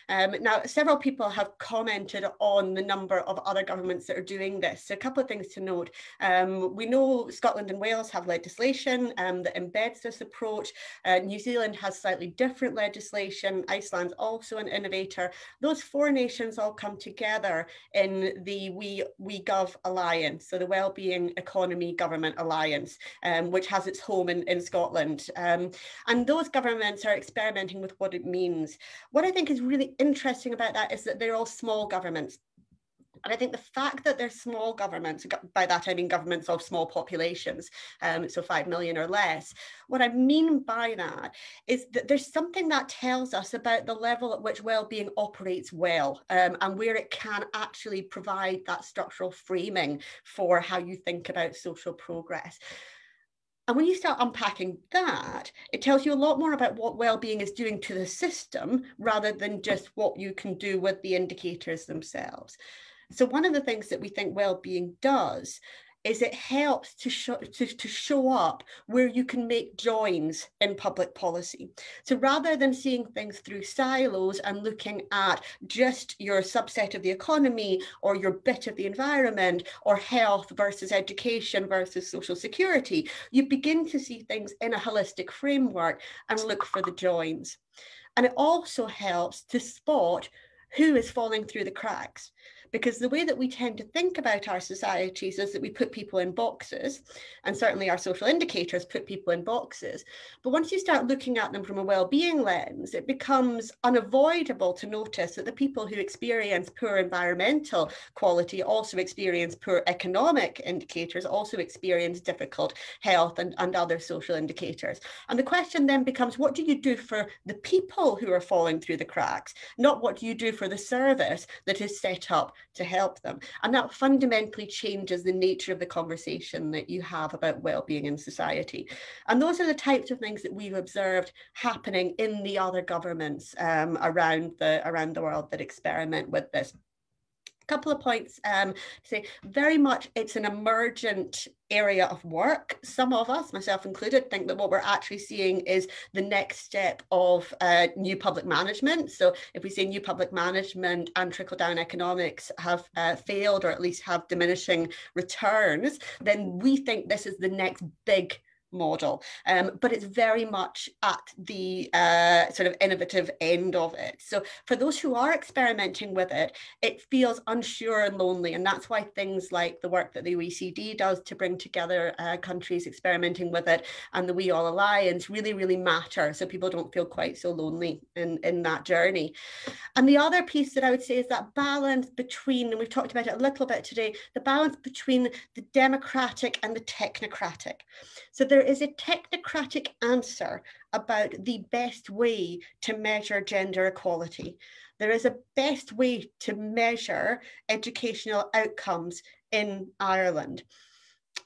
Um, now, several people have commented on the number of other governments that are doing this. So a couple of things to note. Um, we know Scotland and Wales have legislation um, that embeds this approach. Uh, New Zealand has slightly different legislation. Iceland's also an innovator. Those four nations all come together in the We, we Gov Alliance, so the Wellbeing Economy Government Alliance, um, which has its home in, in Scotland. Um, and those governments are experimenting with what it means. What I think is really interesting about that is that they're all small governments. And I think the fact that they're small governments, by that I mean governments of small populations, um, so 5 million or less, what I mean by that is that there's something that tells us about the level at which well-being operates well um, and where it can actually provide that structural framing for how you think about social progress. And when you start unpacking that, it tells you a lot more about what well-being is doing to the system rather than just what you can do with the indicators themselves. So one of the things that we think well-being does is it helps to show, to, to show up where you can make joins in public policy. So rather than seeing things through silos and looking at just your subset of the economy or your bit of the environment or health versus education versus social security, you begin to see things in a holistic framework and look for the joins. And it also helps to spot who is falling through the cracks because the way that we tend to think about our societies is that we put people in boxes, and certainly our social indicators put people in boxes. But once you start looking at them from a well-being lens, it becomes unavoidable to notice that the people who experience poor environmental quality also experience poor economic indicators, also experience difficult health and, and other social indicators. And the question then becomes, what do you do for the people who are falling through the cracks, not what do you do for the service that is set up to help them. And that fundamentally changes the nature of the conversation that you have about well-being in society. And those are the types of things that we've observed happening in the other governments um, around the around the world that experiment with this couple of points um, say very much it's an emergent area of work. Some of us, myself included, think that what we're actually seeing is the next step of uh, new public management. So if we say new public management and trickle down economics have uh, failed or at least have diminishing returns, then we think this is the next big model, um, but it's very much at the uh, sort of innovative end of it. So for those who are experimenting with it, it feels unsure and lonely. And that's why things like the work that the OECD does to bring together uh, countries experimenting with it and the We All Alliance really, really matter. So people don't feel quite so lonely in, in that journey. And the other piece that I would say is that balance between, and we've talked about it a little bit today, the balance between the democratic and the technocratic. So there is a technocratic answer about the best way to measure gender equality. There is a best way to measure educational outcomes in Ireland.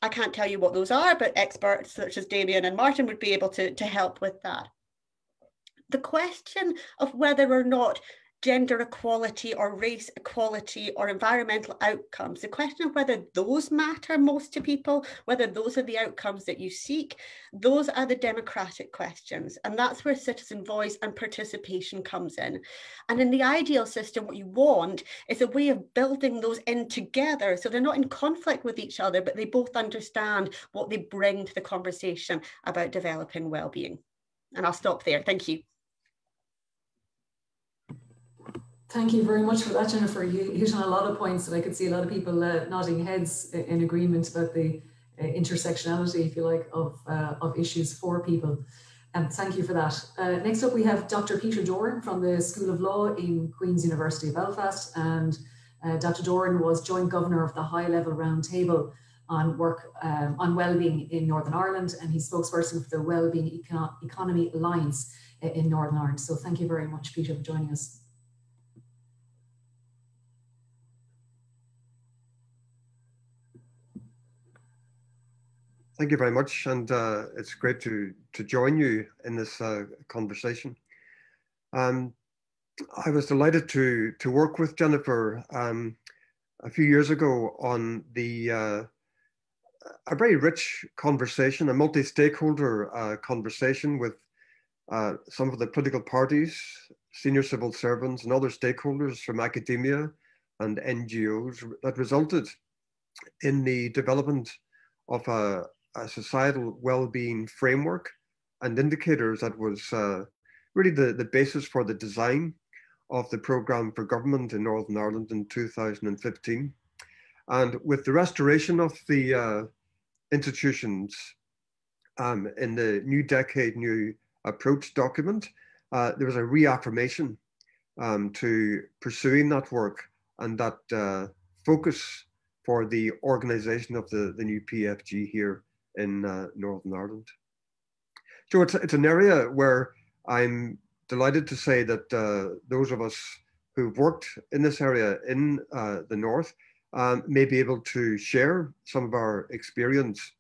I can't tell you what those are, but experts such as Damien and Martin would be able to, to help with that. The question of whether or not gender equality or race equality or environmental outcomes. The question of whether those matter most to people, whether those are the outcomes that you seek, those are the democratic questions. And that's where citizen voice and participation comes in. And in the ideal system, what you want is a way of building those in together so they're not in conflict with each other, but they both understand what they bring to the conversation about developing well-being. And I'll stop there. Thank you. Thank you very much for that, Jennifer. You hit on a lot of points that I could see a lot of people uh, nodding heads in agreement about the uh, intersectionality, if you like, of, uh, of issues for people. And thank you for that. Uh, next up, we have Dr. Peter Doran from the School of Law in Queen's University of Belfast. And uh, Dr. Doran was joint governor of the High Level Roundtable on work um, on well-being in Northern Ireland, and he's spokesperson for the Wellbeing Eco Economy Alliance uh, in Northern Ireland. So thank you very much, Peter, for joining us. Thank you very much, and uh, it's great to to join you in this uh, conversation. Um, I was delighted to to work with Jennifer um, a few years ago on the uh, a very rich conversation, a multi-stakeholder uh, conversation with uh, some of the political parties, senior civil servants, and other stakeholders from academia and NGOs that resulted in the development of a, a societal well-being framework and indicators that was uh, really the, the basis for the design of the programme for government in Northern Ireland in 2015. And with the restoration of the uh, institutions um, in the New Decade, New Approach document, uh, there was a reaffirmation um, to pursuing that work and that uh, focus for the organisation of the, the new PFG here in uh, Northern Ireland. So it's, it's an area where I'm delighted to say that uh, those of us who've worked in this area in uh, the North um, may be able to share some of our experience.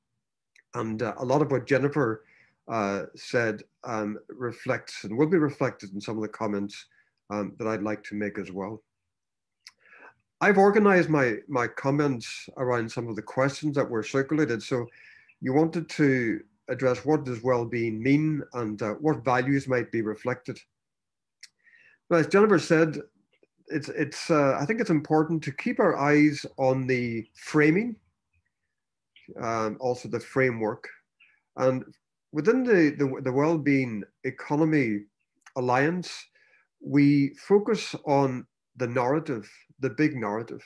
And uh, a lot of what Jennifer uh, said um, reflects and will be reflected in some of the comments um, that I'd like to make as well. I've organized my, my comments around some of the questions that were circulated. So you wanted to address what does well-being mean and uh, what values might be reflected. But as Jennifer said, it's, it's uh, I think it's important to keep our eyes on the framing, um, also the framework. And within the, the, the well-being economy alliance, we focus on the narrative, the big narrative.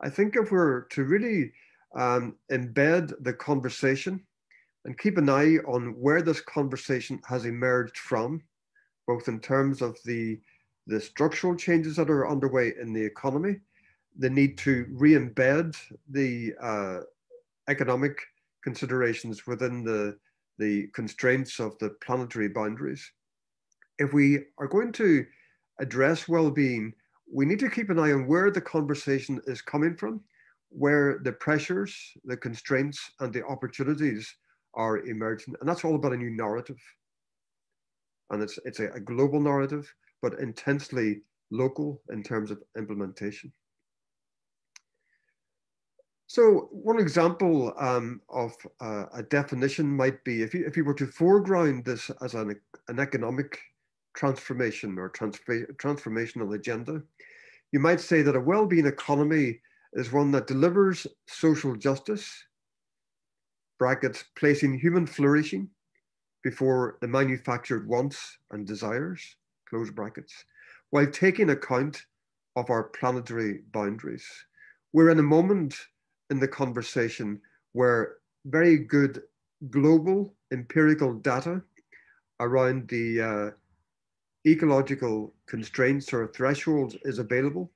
I think if we're to really um, embed the conversation and keep an eye on where this conversation has emerged from, both in terms of the, the structural changes that are underway in the economy, the need to re-embed the uh, economic considerations within the, the constraints of the planetary boundaries. If we are going to address well-being, we need to keep an eye on where the conversation is coming from where the pressures, the constraints, and the opportunities are emerging. And that's all about a new narrative. And it's, it's a, a global narrative, but intensely local in terms of implementation. So one example um, of uh, a definition might be if you, if you were to foreground this as an, an economic transformation or transformational agenda, you might say that a well-being economy is one that delivers social justice, brackets, placing human flourishing before the manufactured wants and desires, close brackets, while taking account of our planetary boundaries. We're in a moment in the conversation where very good global empirical data around the uh, ecological constraints or thresholds is available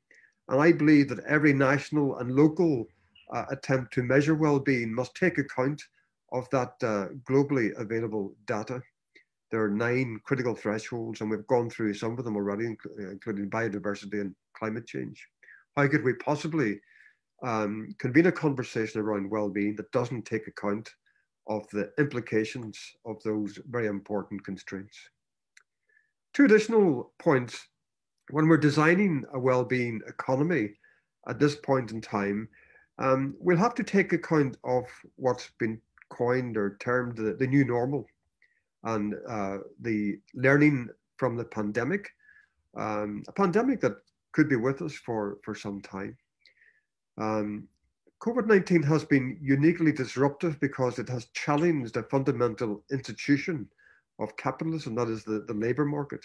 and I believe that every national and local uh, attempt to measure well-being must take account of that uh, globally available data. There are nine critical thresholds, and we've gone through some of them already, including biodiversity and climate change. How could we possibly um, convene a conversation around well-being that doesn't take account of the implications of those very important constraints? Two additional points when we're designing a well-being economy at this point in time, um, we'll have to take account of what's been coined or termed the, the new normal and uh, the learning from the pandemic, um, a pandemic that could be with us for, for some time. Um, COVID 19 has been uniquely disruptive because it has challenged a fundamental institution of capitalism, and that is the, the labor market.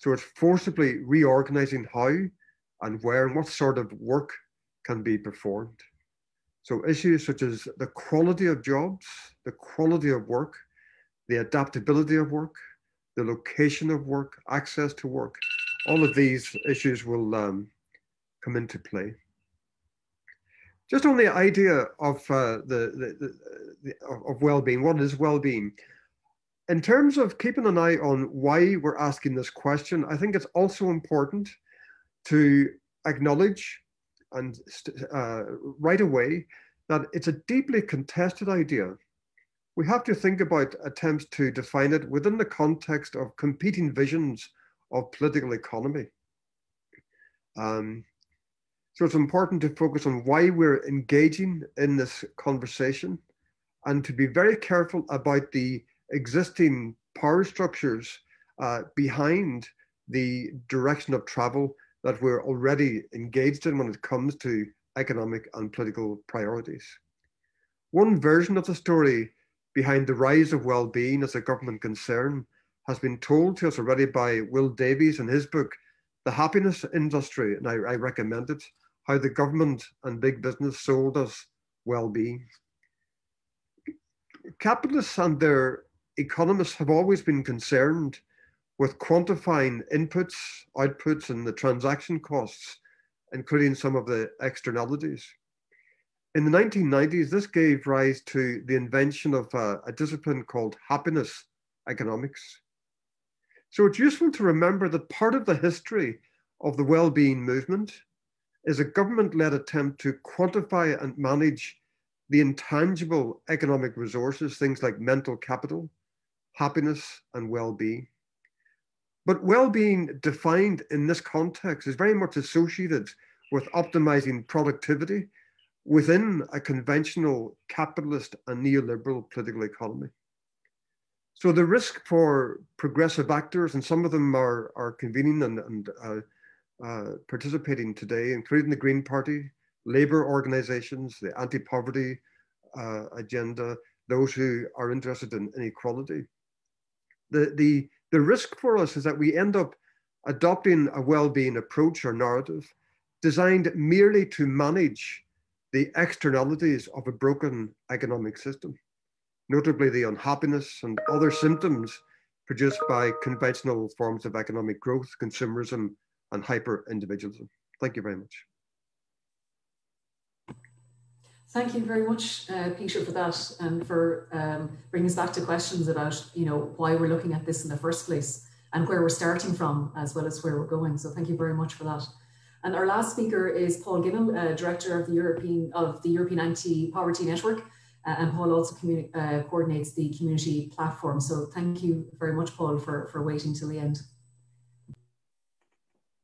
So it's forcibly reorganizing how and where and what sort of work can be performed. So issues such as the quality of jobs, the quality of work, the adaptability of work, the location of work, access to work, all of these issues will um, come into play. Just on the idea of uh, the, the, the, of well-being, what is well-being? In terms of keeping an eye on why we're asking this question, I think it's also important to acknowledge and uh, right away that it's a deeply contested idea. We have to think about attempts to define it within the context of competing visions of political economy. Um, so it's important to focus on why we're engaging in this conversation and to be very careful about the existing power structures uh, behind the direction of travel that we're already engaged in when it comes to economic and political priorities. One version of the story behind the rise of well-being as a government concern has been told to us already by Will Davies in his book, The Happiness Industry, and I, I recommend it, how the government and big business sold us well-being. Capitalists and their economists have always been concerned with quantifying inputs, outputs, and the transaction costs, including some of the externalities. In the 1990s, this gave rise to the invention of a, a discipline called happiness economics. So it's useful to remember that part of the history of the well-being movement is a government-led attempt to quantify and manage the intangible economic resources, things like mental capital, happiness, and well-being. But well-being defined in this context is very much associated with optimizing productivity within a conventional capitalist and neoliberal political economy. So the risk for progressive actors, and some of them are, are convening and, and uh, uh, participating today, including the Green Party, labor organizations, the anti-poverty uh, agenda, those who are interested in inequality. The, the the risk for us is that we end up adopting a well-being approach or narrative designed merely to manage the externalities of a broken economic system, notably the unhappiness and other symptoms produced by conventional forms of economic growth, consumerism, and hyper-individualism. Thank you very much. Thank you very much, uh, Peter, for that and for um, bringing us back to questions about, you know, why we're looking at this in the first place and where we're starting from as well as where we're going. So thank you very much for that. And our last speaker is Paul Ginnell, uh, Director of the European of the European Anti-Poverty Network. Uh, and Paul also uh, coordinates the community platform. So thank you very much, Paul, for, for waiting till the end.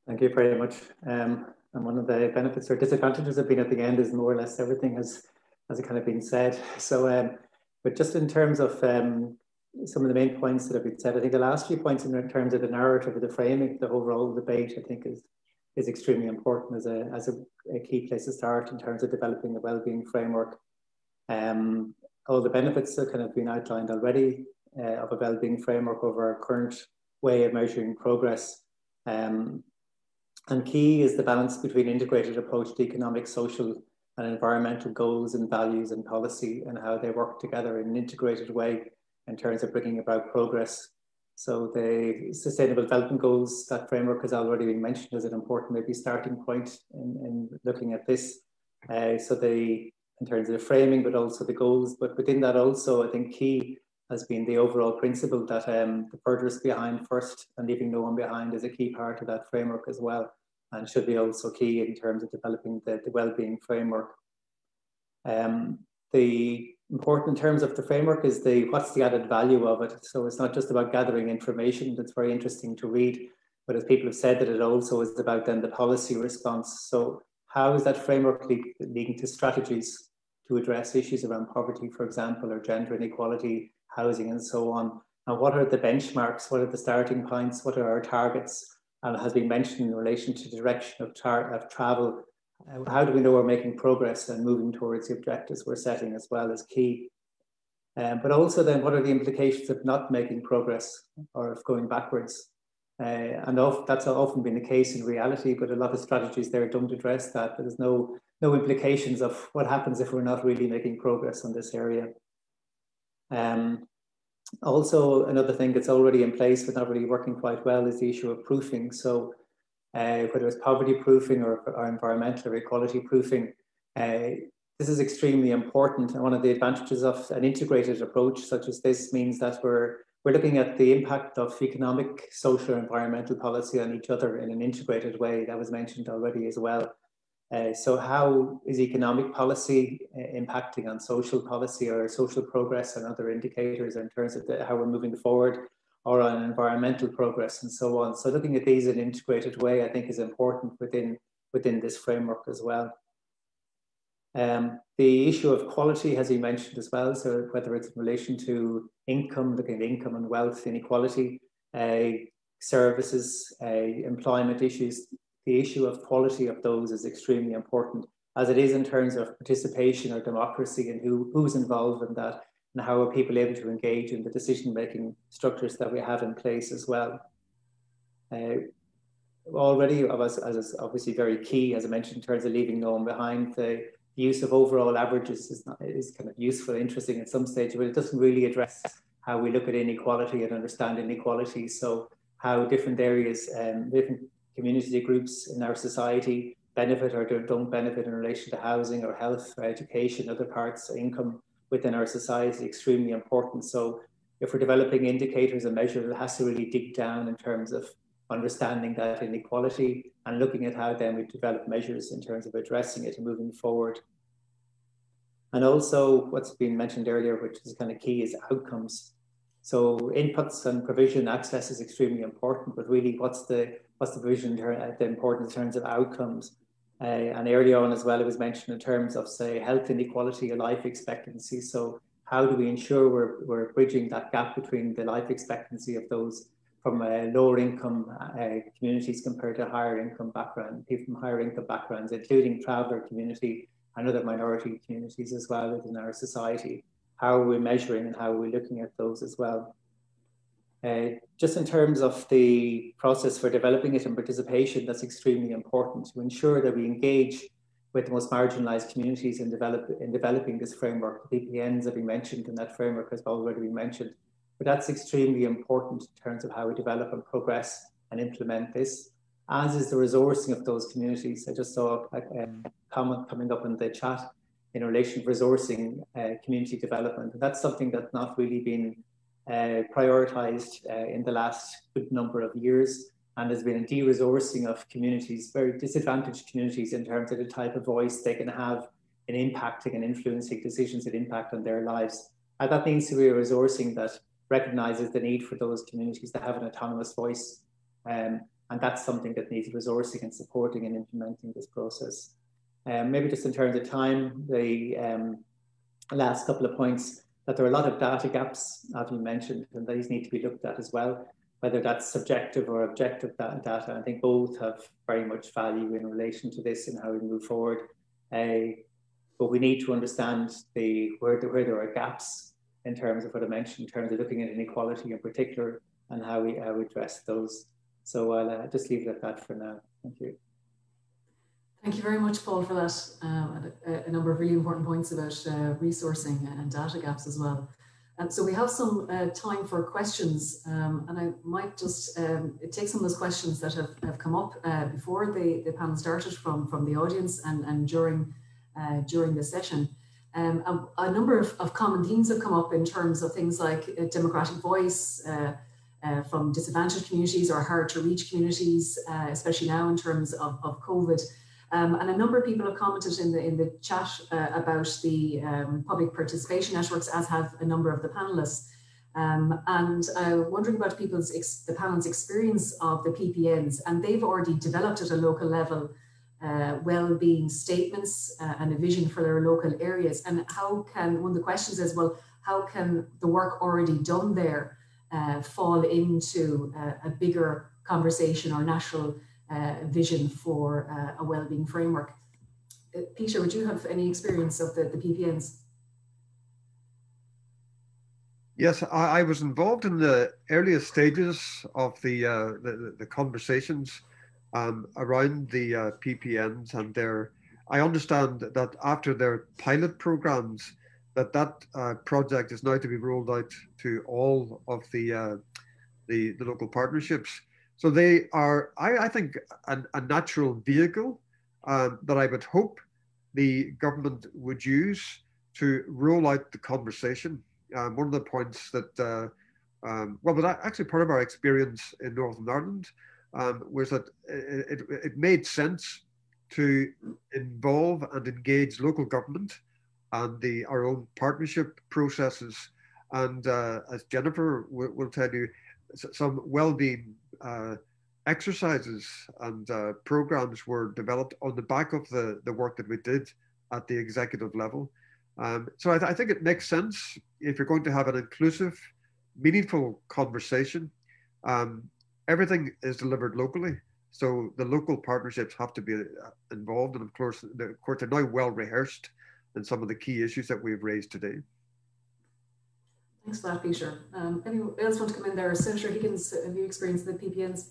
Thank you very much. Um, and one of the benefits or disadvantages of being at the end is more or less everything has, has kind of been said. So, um, but just in terms of um, some of the main points that have been said, I think the last few points in terms of the narrative or the framing, the overall debate, I think is is extremely important as a as a, a key place to start in terms of developing a well-being framework. Um, all the benefits that kind of been outlined already uh, of a well-being framework over our current way of measuring progress. Um, and key is the balance between integrated approach to economic, social, and environmental goals and values and policy and how they work together in an integrated way in terms of bringing about progress. So the Sustainable Development Goals, that framework has already been mentioned as an important maybe starting point in, in looking at this. Uh, so the in terms of the framing, but also the goals, but within that also, I think key has been the overall principle that um, the furthest behind first and leaving no one behind is a key part of that framework as well and should be also key in terms of developing the, the well-being framework. Um, the important terms of the framework is the what's the added value of it. So it's not just about gathering information that's very interesting to read, but as people have said, that it also is about then the policy response. So how is that framework leading to strategies to address issues around poverty, for example, or gender inequality, housing, and so on? And what are the benchmarks? What are the starting points? What are our targets? And has been mentioned in relation to direction of, of travel. Uh, how do we know we're making progress and moving towards the objectives we're setting as well as key? Um, but also then what are the implications of not making progress or of going backwards? Uh, and that's often been the case in reality, but a lot of strategies there don't address that. There's no, no implications of what happens if we're not really making progress on this area. Um, also, another thing that's already in place but not really working quite well is the issue of proofing. So uh, whether it's poverty proofing or, or environmental or equality proofing, uh, this is extremely important. And one of the advantages of an integrated approach such as this means that we're, we're looking at the impact of economic, social, environmental policy on each other in an integrated way that was mentioned already as well. Uh, so how is economic policy uh, impacting on social policy or social progress and other indicators in terms of the, how we're moving forward or on environmental progress and so on. So looking at these in an integrated way, I think is important within, within this framework as well. Um, the issue of quality, as you mentioned as well, so whether it's in relation to income, looking at income and wealth inequality, uh, services, uh, employment issues, the issue of quality of those is extremely important, as it is in terms of participation or democracy and who, who's involved in that, and how are people able to engage in the decision-making structures that we have in place as well. Uh, already, as, as obviously very key, as I mentioned, in terms of leaving no one behind, the use of overall averages is, not, is kind of useful, interesting at some stage, but it doesn't really address how we look at inequality and understand inequality. So how different areas, um, different community groups in our society benefit or don't benefit in relation to housing or health or education, other parts, income within our society extremely important. So if we're developing indicators and measures, it has to really dig down in terms of understanding that inequality and looking at how then we develop measures in terms of addressing it and moving forward. And also what's been mentioned earlier, which is kind of key, is outcomes. So inputs and provision access is extremely important, but really what's the what's the provision, the importance in terms of outcomes? Uh, and earlier on as well, it was mentioned in terms of say health inequality or life expectancy. So how do we ensure we're, we're bridging that gap between the life expectancy of those from uh, lower income uh, communities compared to higher income background, people from higher income backgrounds, including traveller community and other minority communities as well within our society how we're we measuring and how we're we looking at those as well. Uh, just in terms of the process for developing it and participation, that's extremely important to ensure that we engage with the most marginalized communities in, develop, in developing this framework. The PPNs have been mentioned and that framework has already been mentioned. But that's extremely important in terms of how we develop and progress and implement this, as is the resourcing of those communities. I just saw a, a comment coming up in the chat in relation to resourcing uh, community development. And that's something that's not really been uh, prioritized uh, in the last good number of years. And there's been a de-resourcing of communities, very disadvantaged communities in terms of the type of voice they can have in impacting and influencing decisions that impact on their lives. And that needs to be a resourcing that recognizes the need for those communities to have an autonomous voice. Um, and that's something that needs resourcing and supporting and implementing this process. Um, maybe just in terms of time, the um, last couple of points that there are a lot of data gaps, as you mentioned, and these need to be looked at as well, whether that's subjective or objective data. I think both have very much value in relation to this and how we move forward. Uh, but we need to understand the where, the, where there are gaps in terms of what I mentioned, in terms of looking at inequality in particular and how we, how we address those. So I'll uh, just leave it at that for now. Thank you. Thank you very much, Paul, for that. Um, a, a, number of really important points about uh, resourcing and data gaps as well. Um, so we have some uh, time for questions, um, and I might just um, take some of those questions that have, have come up uh, before the, the panel started from, from the audience and, and during, uh, during the session. Um, a, a, number of, of, common themes have come up in terms of things like democratic voice, uh, uh, from disadvantaged communities or hard to reach communities, uh, especially now in terms of, of COVID. Um, and a number of people have commented in the in the chat uh, about the um, public participation networks, as have a number of the panelists. Um, and uh, wondering about people's the panel's experience of the PPNs, and they've already developed at a local level uh, well-being statements uh, and a vision for their local areas. And how can one of the questions is, well, how can the work already done there uh, fall into a bigger conversation or national uh, vision for uh, a well-being framework? Peter, would you have any experience of the, the PPNs? Yes, I, I, was involved in the earliest stages of the uh, the, the, conversations um, around the uh, PPNs and their. I understand that after their pilot programs, that that uh, project is now to be rolled out to all of the uh, the, the local partnerships. So they are, I, I think, a natural vehicle um, that I would hope the government would use to roll out the conversation um, one of the points that, uh, um, well, but actually part of our experience in Northern Ireland um, was that it, it, it, made sense to involve and engage local government and the our own partnership processes. And uh, as Jennifer will, tell you, some well-being exercises and uh, programs were developed on the back of the, the work that we did at the executive level. Um, so I, th- I, think it makes sense if you're going to have an inclusive, meaningful conversation. Um, everything is delivered locally, so the local partnerships have to be uh, involved, and of course, the, of course, they're now well rehearsed in some of the key issues that we've raised today. Thanks for that, Peter. Um, anyone else want to come in there? Senator Higgins, have you experienced the PPNs?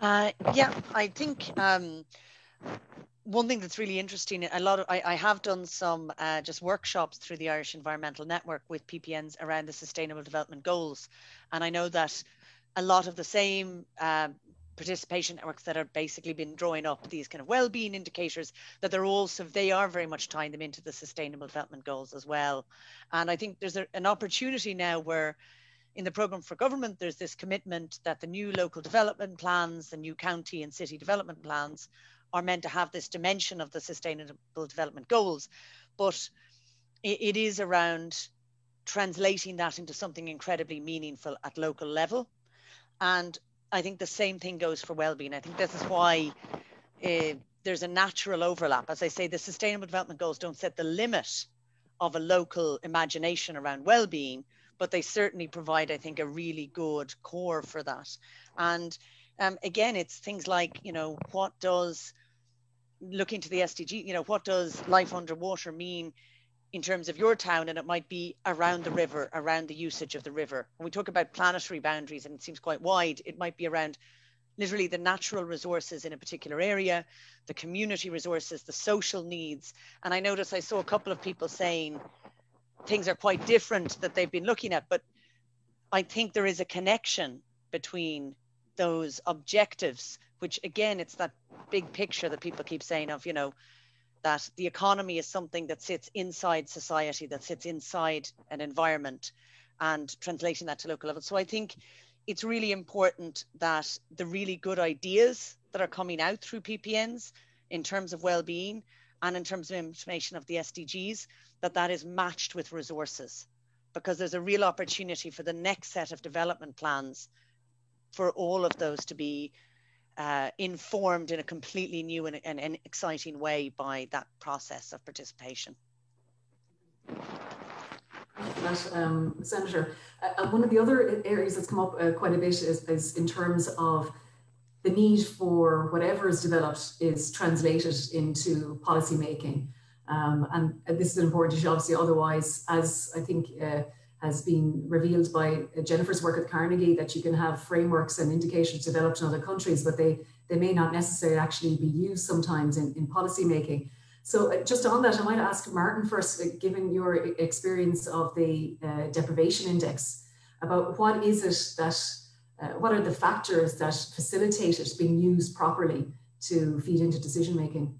Uh, yeah, I think um, one thing that's really interesting, a lot of I, I have done some uh, just workshops through the Irish Environmental Network with PPNs around the Sustainable Development Goals, and I know that a lot of the same uh, participation networks that are basically been drawing up these kind of well-being indicators that they're also they are very much tying them into the Sustainable Development Goals as well, and I think there's a, an opportunity now where in the programme for government, there's this commitment that the new local development plans, the new county and city development plans are meant to have this dimension of the sustainable development goals. But it, it is around translating that into something incredibly meaningful at local level. And i think the same thing goes for well-being. I think this is why uh, there's a natural overlap. As i say the sustainable development goals don't set the limit of a local imagination around well-being but they certainly provide i think a really good core for that. And um, again, it's things like, you know, what does looking to the SDG, you know, what does life underwater mean in terms of your town? And it might be around the river, around the usage of the river. When we talk about planetary boundaries, and it seems quite wide, it might be around literally the natural resources in a particular area, the community resources, the social needs. And I noticed I saw a couple of people saying things are quite different that they've been looking at, but I think there is a connection between those objectives which again it's that big picture that people keep saying of you know that the economy is something that sits inside society that sits inside an environment and translating that to local level. So i think it's really important that the really good ideas that are coming out through ppns in terms of well-being and in terms of implementation of the sdgs that that is matched with resources. Because there's a real opportunity for the next set of development plans for all of those to be uh, informed in a completely new and, and, and, exciting way by that process of participation. That, um, Senator, uh, one of the other areas that's come up uh, quite a bit is, is, in terms of the need for whatever is developed is translated into policy making. Um, and this is an important issue, obviously, otherwise, as I think uh, has been revealed by Jennifer's work at Carnegie that you can have frameworks and indicators developed in other countries, but they, they may not necessarily actually be used sometimes in, in policy making. So uh, just on that, I might ask Martin first, uh, given your experience of the uh, deprivation index, about what is it that, uh, what are the factors that facilitate it being used properly to feed into decision making?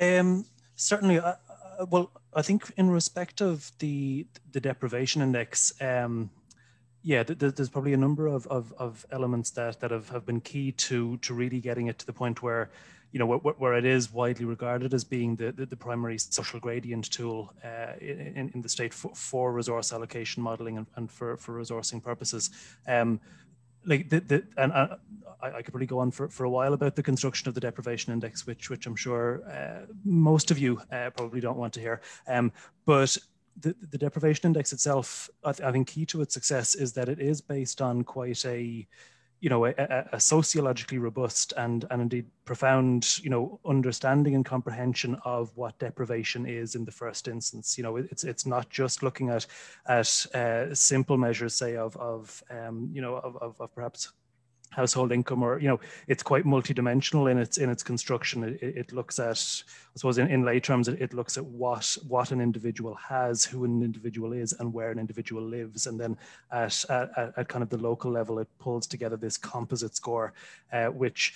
Um, certainly, uh, uh, well, I think in respect of the the deprivation index, um, yeah, th- th- there's probably a number of, of, of elements that, that have, have been key to to really getting it to the point where you know, where, where, it is widely regarded as being the, the, the primary social gradient tool uh, in, in the state for, for resource allocation modeling and, and for, for resourcing purposes. Um, like the, the and uh, I, I, could probably go on for, for a while about the construction of the deprivation index, which which I'm sure uh, most of you uh, probably don't want to hear. Um, but the, the deprivation index itself, I, th- I, think key to its success is that it is based on quite a you know, a, a, sociologically robust and, and indeed profound, you know, understanding and comprehension of what deprivation is in the first instance. You know, it's it's not just looking at at uh, simple measures, say, of of um, you know, of, of, of perhaps household income or you know it's quite multidimensional in its in its construction. It, it looks at i suppose in, in lay terms it, it, looks at what what an individual has who an individual is and where an individual lives. And then at at, at kind of the local level it pulls together this composite score uh, which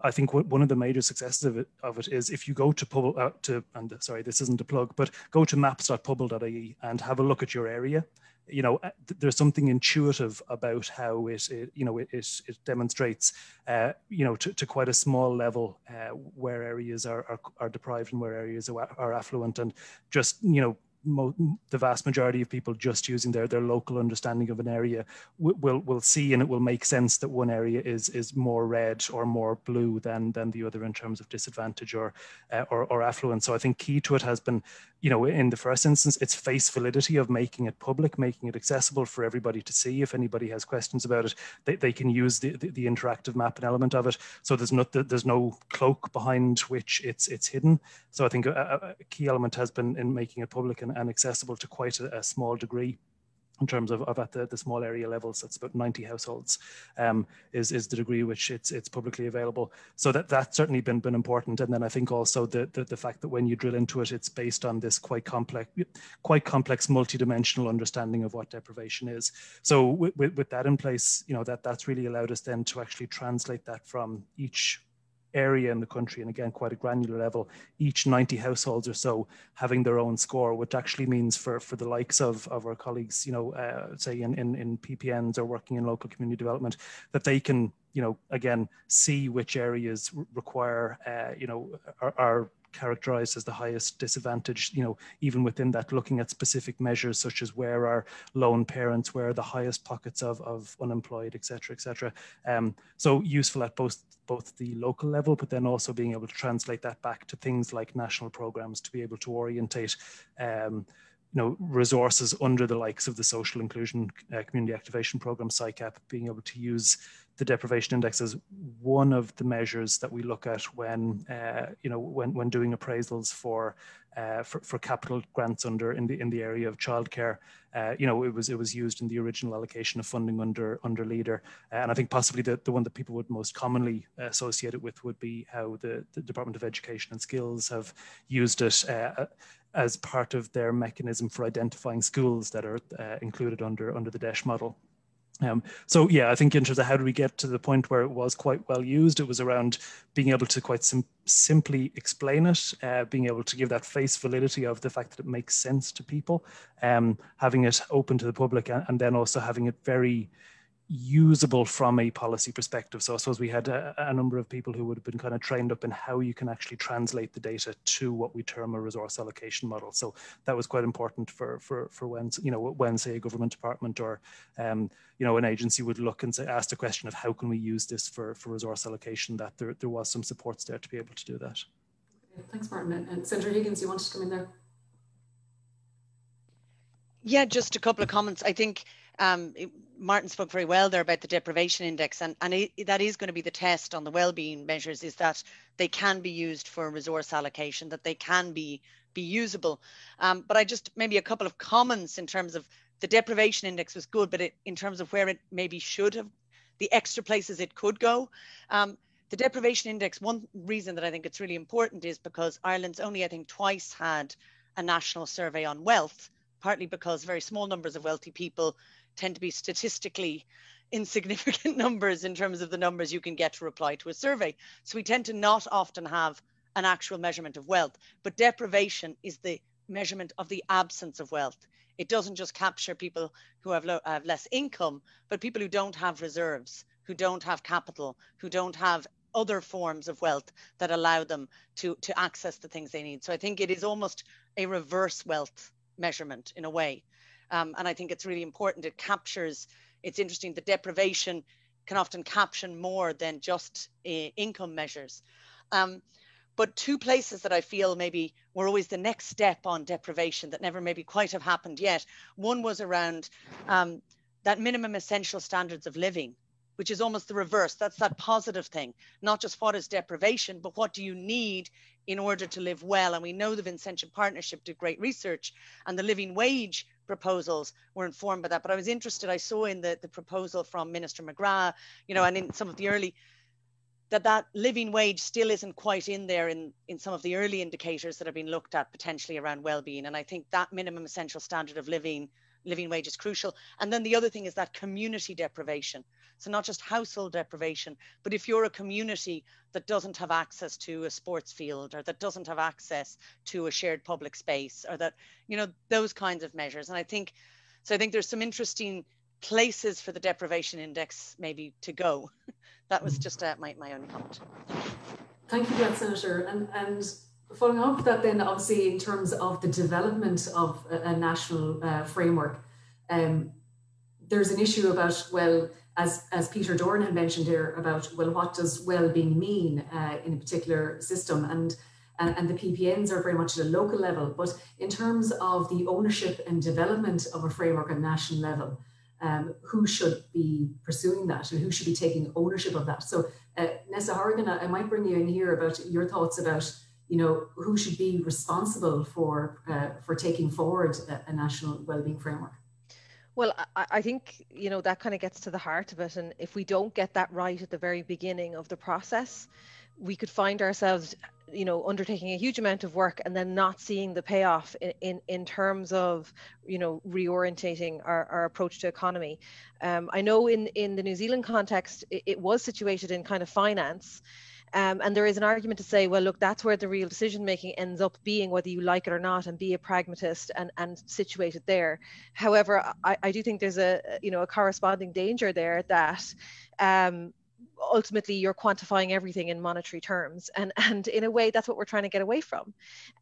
I think one of the major successes of it, of it is if you go to Pobal, uh, to and sorry this isn't a plug, but go to maps.pobal.ie and have a look at your area you know uh, there's something intuitive about how it, it you know it, it, demonstrates uh, you know to, to, quite a small level uh, where areas are, are, are deprived and where areas are, are affluent and just you know mo- the vast majority of people just using their, their local understanding of an area will, will will see and it will make sense that one area is is more red or more blue than than the other in terms of disadvantage or uh, or, or affluence. So I think key to it has been, you know, in the first instance, its face validity of making it public, making it accessible for everybody to see. If anybody has questions about it, they, they can use the, the, the interactive mapping element of it. So there's not there's no cloak behind which it's it's hidden. So I think a, a key element has been in making it public and, and accessible to quite a, a small degree in terms of, of at the, the small area levels, that's about 90 households, um, is, is the degree which it's it's publicly available. So that that's certainly been been important. And then I think also the, the, the fact that when you drill into it, it's based on this quite complex, quite complex multidimensional understanding of what deprivation is. So with, with, with that in place, you know, that that's really allowed us then to actually translate that from each area in the country, and again, quite a granular level, each 90 households or so having their own score, which actually means for, for the likes of, of our colleagues, you know, uh, say in, in, in PPNs or working in local community development, that they can, you know, again, see which areas require, uh, you know, are, are characterized as the highest disadvantage, you know, even within that, looking at specific measures such as where are lone parents, where are the highest pockets of, of unemployed, et cetera, et cetera. Um, so useful at both both the local level, but then also being able to translate that back to things like national programs to be able to orientate um, you know, resources under the likes of the social inclusion uh, community activation program, SICAP, being able to use the deprivation index is one of the measures that we look at when uh, you know when when doing appraisals for uh, for, for capital grants under in the in the area of childcare. Uh, you know, it was it was used in the original allocation of funding under under LEADER, uh, and I think possibly the, the one that people would most commonly associate it with would be how the, the Department of Education and Skills have used it uh, as part of their mechanism for identifying schools that are uh, included under under the DEIS model. Um, so yeah, I think in terms of how do we get to the point where it was quite well used, it was around being able to quite sim- simply explain it, uh, being able to give that face validity of the fact that it makes sense to people, um, having it open to the public, and, and then also having it very usable from a policy perspective. So I suppose we had a, a, number of people who would have been kind of trained up in how you can actually translate the data to what we term a resource allocation model. So that was quite important for for for when you know when say a government department or um, you know an agency would look and say ask the question of how can we use this for for resource allocation. That there there was some supports there to be able to do that. Thanks, Martin. And Senator Higgins, you wanted to come in there? Yeah, just a couple of comments. I think um, Martin spoke very well there about the deprivation index, and, and it, that is going to be the test on the well-being measures is that they can be used for resource allocation, that they can be be usable. Um, but I just maybe a couple of comments in terms of the deprivation index was good, but it, in terms of where it maybe should have, the extra places it could go. Um, the deprivation index, one reason that I think it's really important is because Ireland's only, I think, twice had a national survey on wealth, partly because very small numbers of wealthy people tend to be statistically insignificant numbers in terms of the numbers you can get to reply to a survey. So we tend to not often have an actual measurement of wealth, but deprivation is the measurement of the absence of wealth. It doesn't just capture people who have, have less income, but people who don't have reserves, who don't have capital, who don't have other forms of wealth that allow them to to access the things they need. So I think it is almost a reverse wealth measurement in a way, um, and I think it's really important. It captures. It's interesting. The deprivation can often caption more than just uh, income measures. Um, but two places that I feel maybe were always the next step on deprivation that never maybe quite have happened yet. One was around um, that minimum essential standards of living, which is almost the reverse. That's that positive thing, not just what is deprivation, but what do you need in order to live well. And we know the Vincentian Partnership did great research, and the living wage proposals were informed by that. But I was interested, I saw in the, the proposal from Minister McGrath, you know, and in some of the early that that living wage still isn't quite in there in, in some of the early indicators that have been looked at potentially around well-being. And I think that minimum essential standard of living living wage is crucial. And then the other thing is that community deprivation. So not just household deprivation, but if you're a community that doesn't have access to a sports field or that doesn't have access to a shared public space or that, you know, those kinds of measures. And I think, so I think there's some interesting places for the deprivation index maybe to go. that was just uh, my, my own comment. Thank you, Senator. And, and following up that then obviously in terms of the development of a, a national uh, framework, um, there's an issue about, well, as, as Peter Doran had mentioned here about, well, what does well-being mean uh, in a particular system? And, and, and the PPNs are very much at a local level, but in terms of the ownership and development of a framework at national level, um, who should be pursuing that and who should be taking ownership of that. So, uh, Neasa Hourigan, I, I might bring you in here about your thoughts about you know, who should be responsible for uh, for taking forward a, a national wellbeing framework? Well, I, I, think you know that kind of gets to the heart of it, and if we don't get that right at the very beginning of the process, we could find ourselves, you know, undertaking a huge amount of work and then not seeing the payoff in in, in terms of you know reorientating our, our approach to economy. Um, I know in in the New Zealand context, it, it was situated in kind of finance. Um, and there is an argument to say, well, look, that's where the real decision making ends up being, whether you like it or not, and be a pragmatist and, and situate it there. However, I, I do think there's a you know a corresponding danger there that um, ultimately you're quantifying everything in monetary terms. And and in a way that's what we're trying to get away from.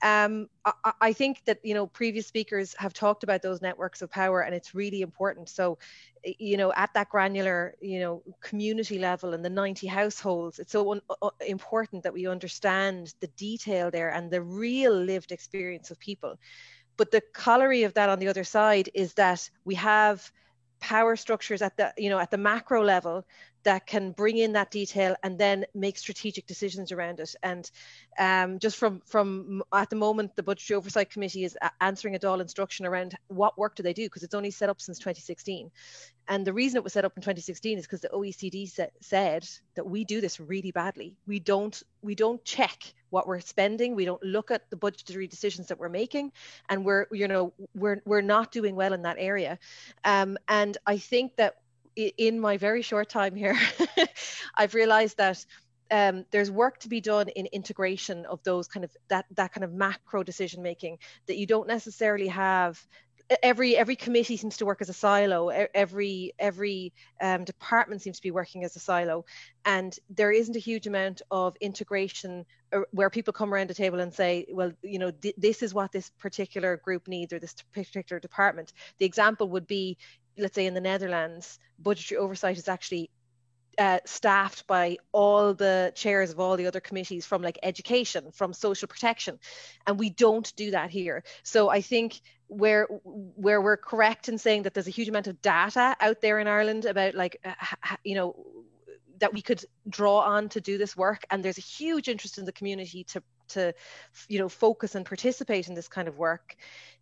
Um, I, I, think that you know previous speakers have talked about those networks of power and it's really important. So you know at that granular you know community level and the 90 households it's so un- important that we understand the detail there and the real lived experience of people. But the corollary of that on the other side is that we have power structures at the you know at the macro level that can bring in that detail and then make strategic decisions around it. And um, just from from at the moment the budgetary oversight committee is answering a Dáil instruction around what work do they do because it's only set up since 2016 and the reason it was set up in 2016 is because the OECD sa- said that we do this really badly. We don't we don't check what we're spending. We don't look at the budgetary decisions that we're making. And we're you know we're we're not doing well in that area. Um, and i think that in my very short time here i've realized that um, there's work to be done in integration of those kind of that that kind of macro decision making that you don't necessarily have every every committee seems to work as a silo every every um, department seems to be working as a silo and there isn't a huge amount of integration uh, where people come around the table and say well you know th- this is what this particular group needs or this particular department. The example would be let's say in the netherlands budgetary oversight is actually uh, staffed by all the chairs of all the other committees from like education from social protection. And we don't do that here. So i think where where we're correct in saying that there's a huge amount of data out there in ireland about like uh, you know that we could draw on to do this work. And there's a huge interest in the community to to you know focus and participate in this kind of work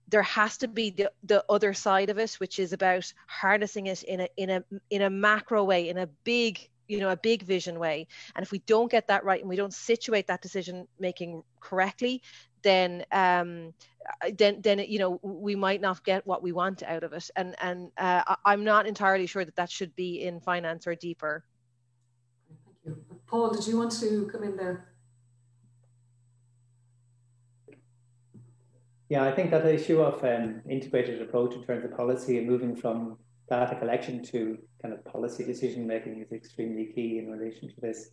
there has to be the, the other side of it which is about harnessing it in a in a in a macro way in a big you know a big vision way. And if we don't get that right and we don't situate that decision making correctly then um then then you know we might not get what we want out of it. And and uh, i'm not entirely sure that that should be in finance or deeper. Thank you. Paul did you want to come in there Yeah, I think that the issue of um, integrated approach in terms of policy and moving from data collection to kind of policy decision making is extremely key in relation to this.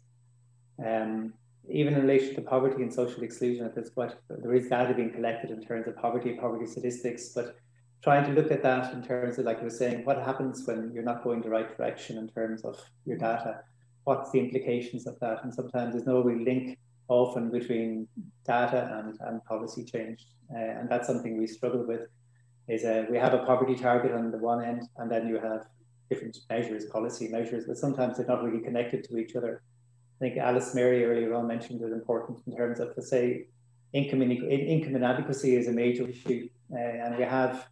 Um, even in relation to poverty and social exclusion, at this point, there is data being collected in terms of poverty, poverty statistics, but trying to look at that in terms of, like you were saying, what happens when you're not going the right direction in terms of your data? What's the implications of that? And sometimes there's no real link often between data and, and policy change. Uh, and that's something we struggle with is uh, we have a poverty target on the one end, and then you have different measures, policy measures, but sometimes they're not really connected to each other. I think Alice Mary earlier on mentioned it important in terms of, let's say, income, in, income inadequacy is a major issue, uh, and we have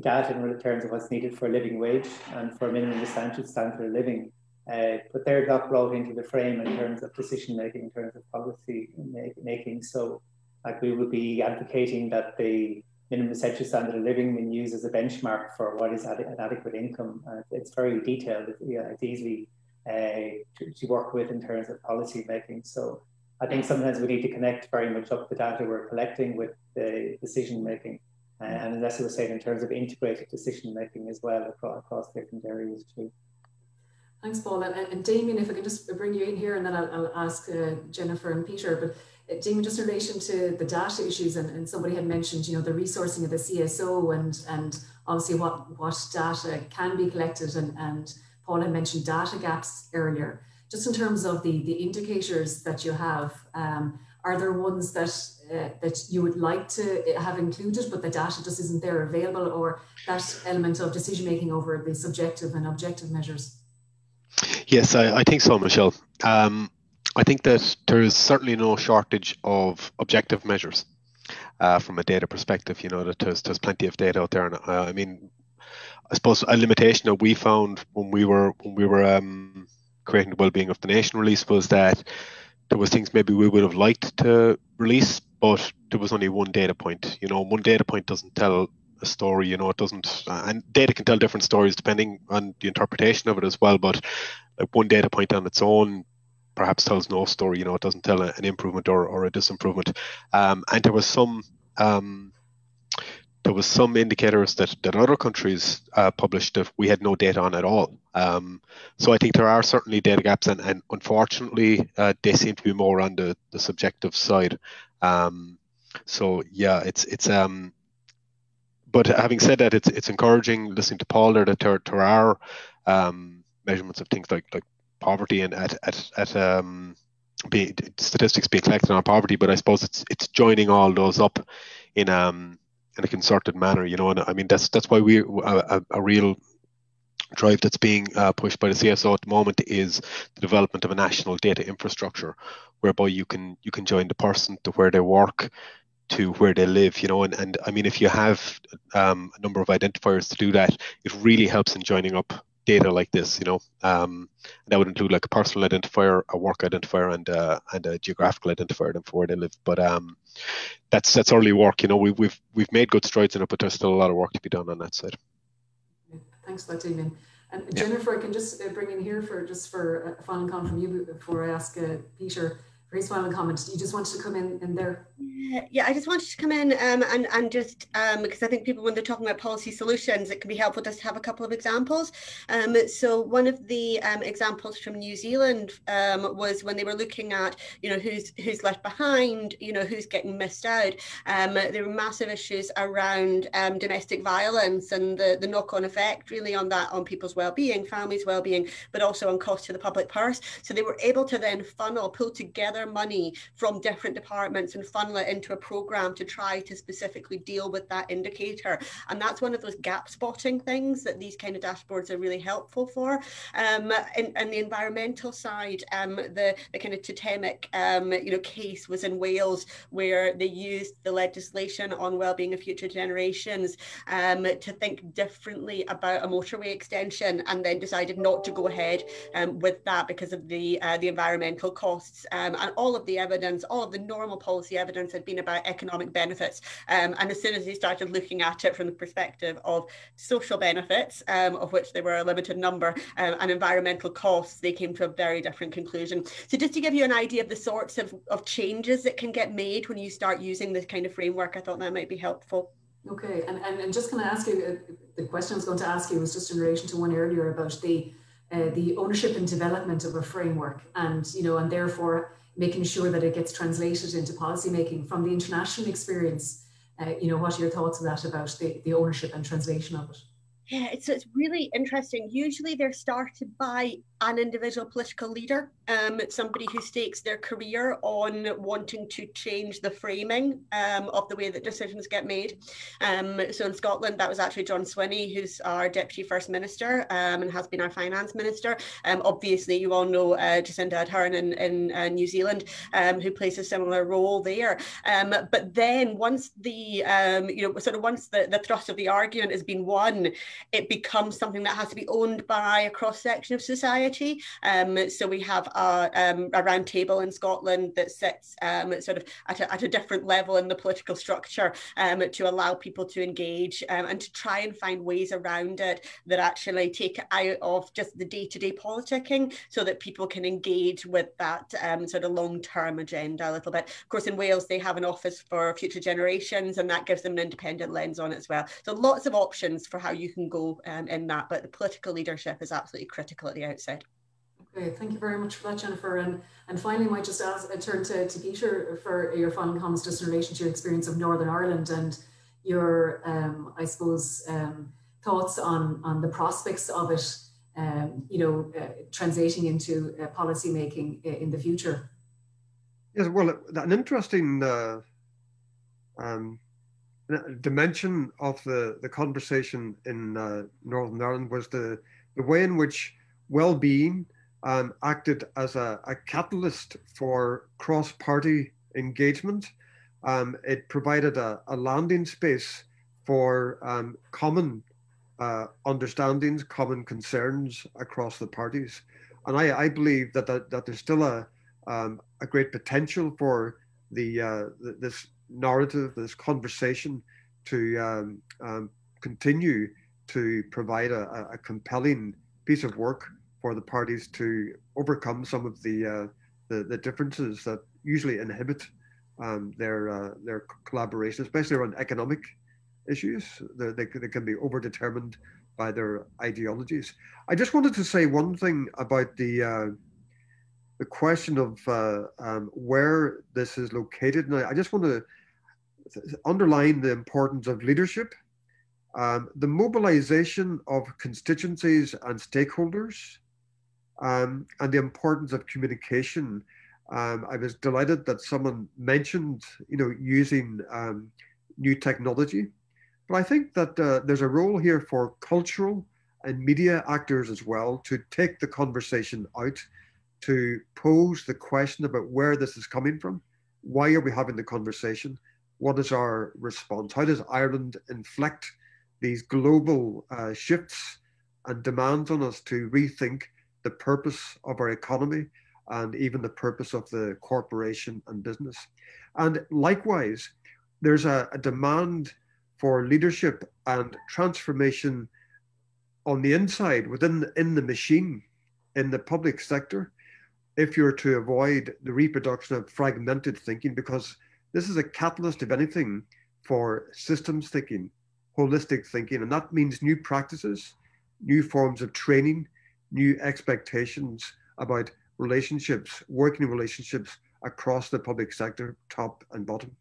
data in terms of what's needed for a living wage and for a minimum essential standard of living. Uh, but they're not brought into the frame in terms of decision making, in terms of policy making. So, like we would be advocating that the minimum essential standard of living being used as a benchmark for what is an adequate income. Uh, it's very detailed. It's, yeah, it's easy uh, to, to, work with in terms of policy making. So I think sometimes we need to connect very much up the data we're collecting with the decision making. And as I was saying, in terms of integrated decision making as well across, across different areas too. Thanks, Paul. And, and Damien, if I can just bring you in here and then I'll, I'll ask uh, Jennifer and Peter. But Damien, just in relation to the data issues, and, and somebody had mentioned, you know, the resourcing of the CSO and and obviously what what data can be collected, and and Paul had mentioned data gaps earlier. Just in terms of the the indicators that you have, um, are there ones that uh, that you would like to have included, but the data just isn't there available, or that element of decision making over the subjective and objective measures? Yes, I, I think so, Michelle. Um, I think that there is certainly no shortage of objective measures uh, from a data perspective. You know that there's there's plenty of data out there, and uh, I mean, I suppose a limitation that we found when we were when we were um, creating the well-being of the nation release was that there was things maybe we would have liked to release, but there was only one data point. You know, one data point doesn't tell a story. You know, it doesn't, and data can tell different stories depending on the interpretation of it as well. But like one data point on its own perhaps tells no story. You know, it doesn't tell an improvement or, or a disimprovement. Um, and there was some um, there was some indicators that, that other countries uh, published that we had no data on at all. Um, so I think there are certainly data gaps, and, and unfortunately, uh, they seem to be more on the, the subjective side. Um, so yeah, it's it's um, but having said that, it's it's encouraging listening to Paul there that there, there are um, measurements of things like like poverty and at at, at um, be, statistics being collected on poverty, but I suppose it's it's joining all those up in um in a concerted manner, you know. And I mean that's that's why we a, a real drive that's being uh, pushed by the CSO at the moment is the development of a national data infrastructure, whereby you can you can join the person to where they work, to where they live, you know, and, and I mean, if you have um, a number of identifiers to do that, it really helps in joining up data like this, you know. Um, that would include like a personal identifier, a work identifier, and uh, and a geographical identifier for where they live. But um, that's that's early work, you know. We, we've we've made good strides in it, but there's still a lot of work to be done on that side. Thanks for that, Damien. And Jennifer, yeah. I can just uh, bring in here for just for a final comment from you before I ask uh, Peter very final comment. You just wanted to come in, in there. Yeah, yeah, I just wanted to come in um, and and just um, because I think people when they're talking about policy solutions, it can be helpful just to have a couple of examples. Um, so one of the um, examples from New Zealand um, was when they were looking at you know who's who's left behind, you know who's getting missed out. Um, there were massive issues around domestic violence and the the knock on effect really on that on people's well-being, families' well-being, but also on cost to the public purse. So they were able to then funnel, pull together money from different departments and funnel it into a program to try to specifically deal with that indicator. And that's one of those gap spotting things that these kind of dashboards are really helpful for. Um, and, and the environmental side, um, the, the kind of totemic um, you know, case was in Wales where they used the legislation on well-being of future generations um, to think differently about a motorway extension and then decided not to go ahead um, with that because of the uh, the environmental costs um, and all of the evidence, all of the normal policy evidence had been about economic benefits. Um, and as soon as they started looking at it from the perspective of social benefits, um, of which there were a limited number, um, and environmental costs, they came to a very different conclusion. So just to give you an idea of the sorts of, of changes that can get made when you start using this kind of framework, I thought that might be helpful. Okay, and, and, and just going to ask you, uh, the question I was going to ask you was just in relation to one earlier about the uh, the ownership and development of a framework and you know and therefore making sure that it gets translated into policy making from the international experience uh, you know what are your thoughts on that about the, the ownership and translation of it yeah, it's, it's really interesting. Usually they're started by an individual political leader, um, somebody who stakes their career on wanting to change the framing um, of the way that decisions get made. Um, so in Scotland, that was actually John Swinney, who's our Deputy First Minister um, and has been our Finance Minister. Um, obviously, you all know uh, Jacinda Ardern in, in uh, New Zealand, um, who plays a similar role there. but then once the, you know, sort of once the, the thrust of the argument has been won, it becomes something that has to be owned by a cross section of society. Um, so we have a, um, round table in Scotland that sits um, sort of at a, at a different level in the political structure um, to allow people to engage um, and to try and find ways around it that actually take it out of just the day-to-day politicking so that people can engage with that um, sort of long-term agenda a little bit. Of course, in Wales, they have an office for future generations and that gives them an independent lens on it as well. So lots of options for how you can go in that, but the political leadership is absolutely critical at the outset. Thank you very much for that, Jennifer. And and finally, I might just ask, uh, turn to, to Peter for your final comments just in relation to your experience of Northern Ireland and your, um, I suppose, um, thoughts on on the prospects of it, um, you know, uh, translating into uh, policy making in the future. Yes, well, an interesting uh, um, dimension of the, the conversation in uh, Northern Ireland was the, the way in which well-being um, acted as a, a, catalyst for cross-party engagement. Um, it provided a, a, landing space for um, common uh, understandings, common concerns across the parties. And I, I believe that, that, that there's still a, um, a great potential for the, uh, this narrative, this conversation to um, um, continue to provide a, a, compelling piece of work for the parties to overcome some of the uh, the, the, differences that usually inhibit um, their uh, their collaboration, especially around economic issues. They, they, they can be overdetermined by their ideologies. I just wanted to say one thing about the uh, the question of uh, um, where this is located, and I, I just want to underline the importance of leadership, um, the mobilization of constituencies and stakeholders, um, and the importance of communication. Um, I was delighted that someone mentioned, you know, using um, new technology. But I think that uh, there's a role here for cultural and media actors as well to take the conversation out, to pose the question about where this is coming from. Why are we having the conversation? what is our response? How does Ireland inflect these global uh, shifts and demands on us to rethink the purpose of our economy and even the purpose of the corporation and business? And likewise, there's a, a demand for leadership and transformation on the inside within in the machine in the public sector if you're to avoid the reproduction of fragmented thinking because this is a catalyst, if anything, for systems thinking, holistic thinking, and that means new practices, new forms of training, new expectations about relationships, working relationships across the public sector, top and bottom.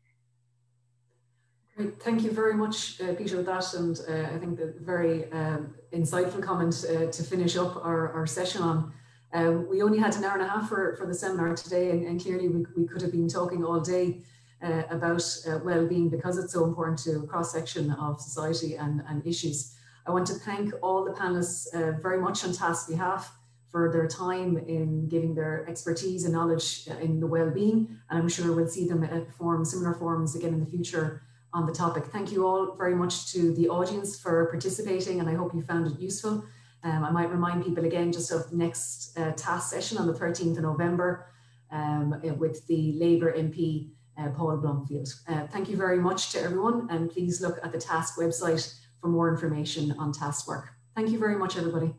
Great. Thank you very much, uh, Peter, with that. And uh, I think the very um, insightful comment uh, to finish up our, our session on. Um, we only had an hour and a half for, for the seminar today, and, and clearly we, we could have been talking all day uh, about uh, well-being because it's so important to cross-section of society and, and issues. I want to thank all the panelists uh, very much on TASC's behalf for their time in giving their expertise and knowledge in the well-being and I'm sure we'll see them at forum, similar forums again in the future on the topic. Thank you all very much to the audience for participating and I hope you found it useful. Um, I might remind people again just of the next uh, TASC session on the 13th of November um, with the Labour MP uh, Paul Blomfield. Uh, thank you very much to everyone and please look at the TASC website for more information on TASC work. Thank you very much everybody.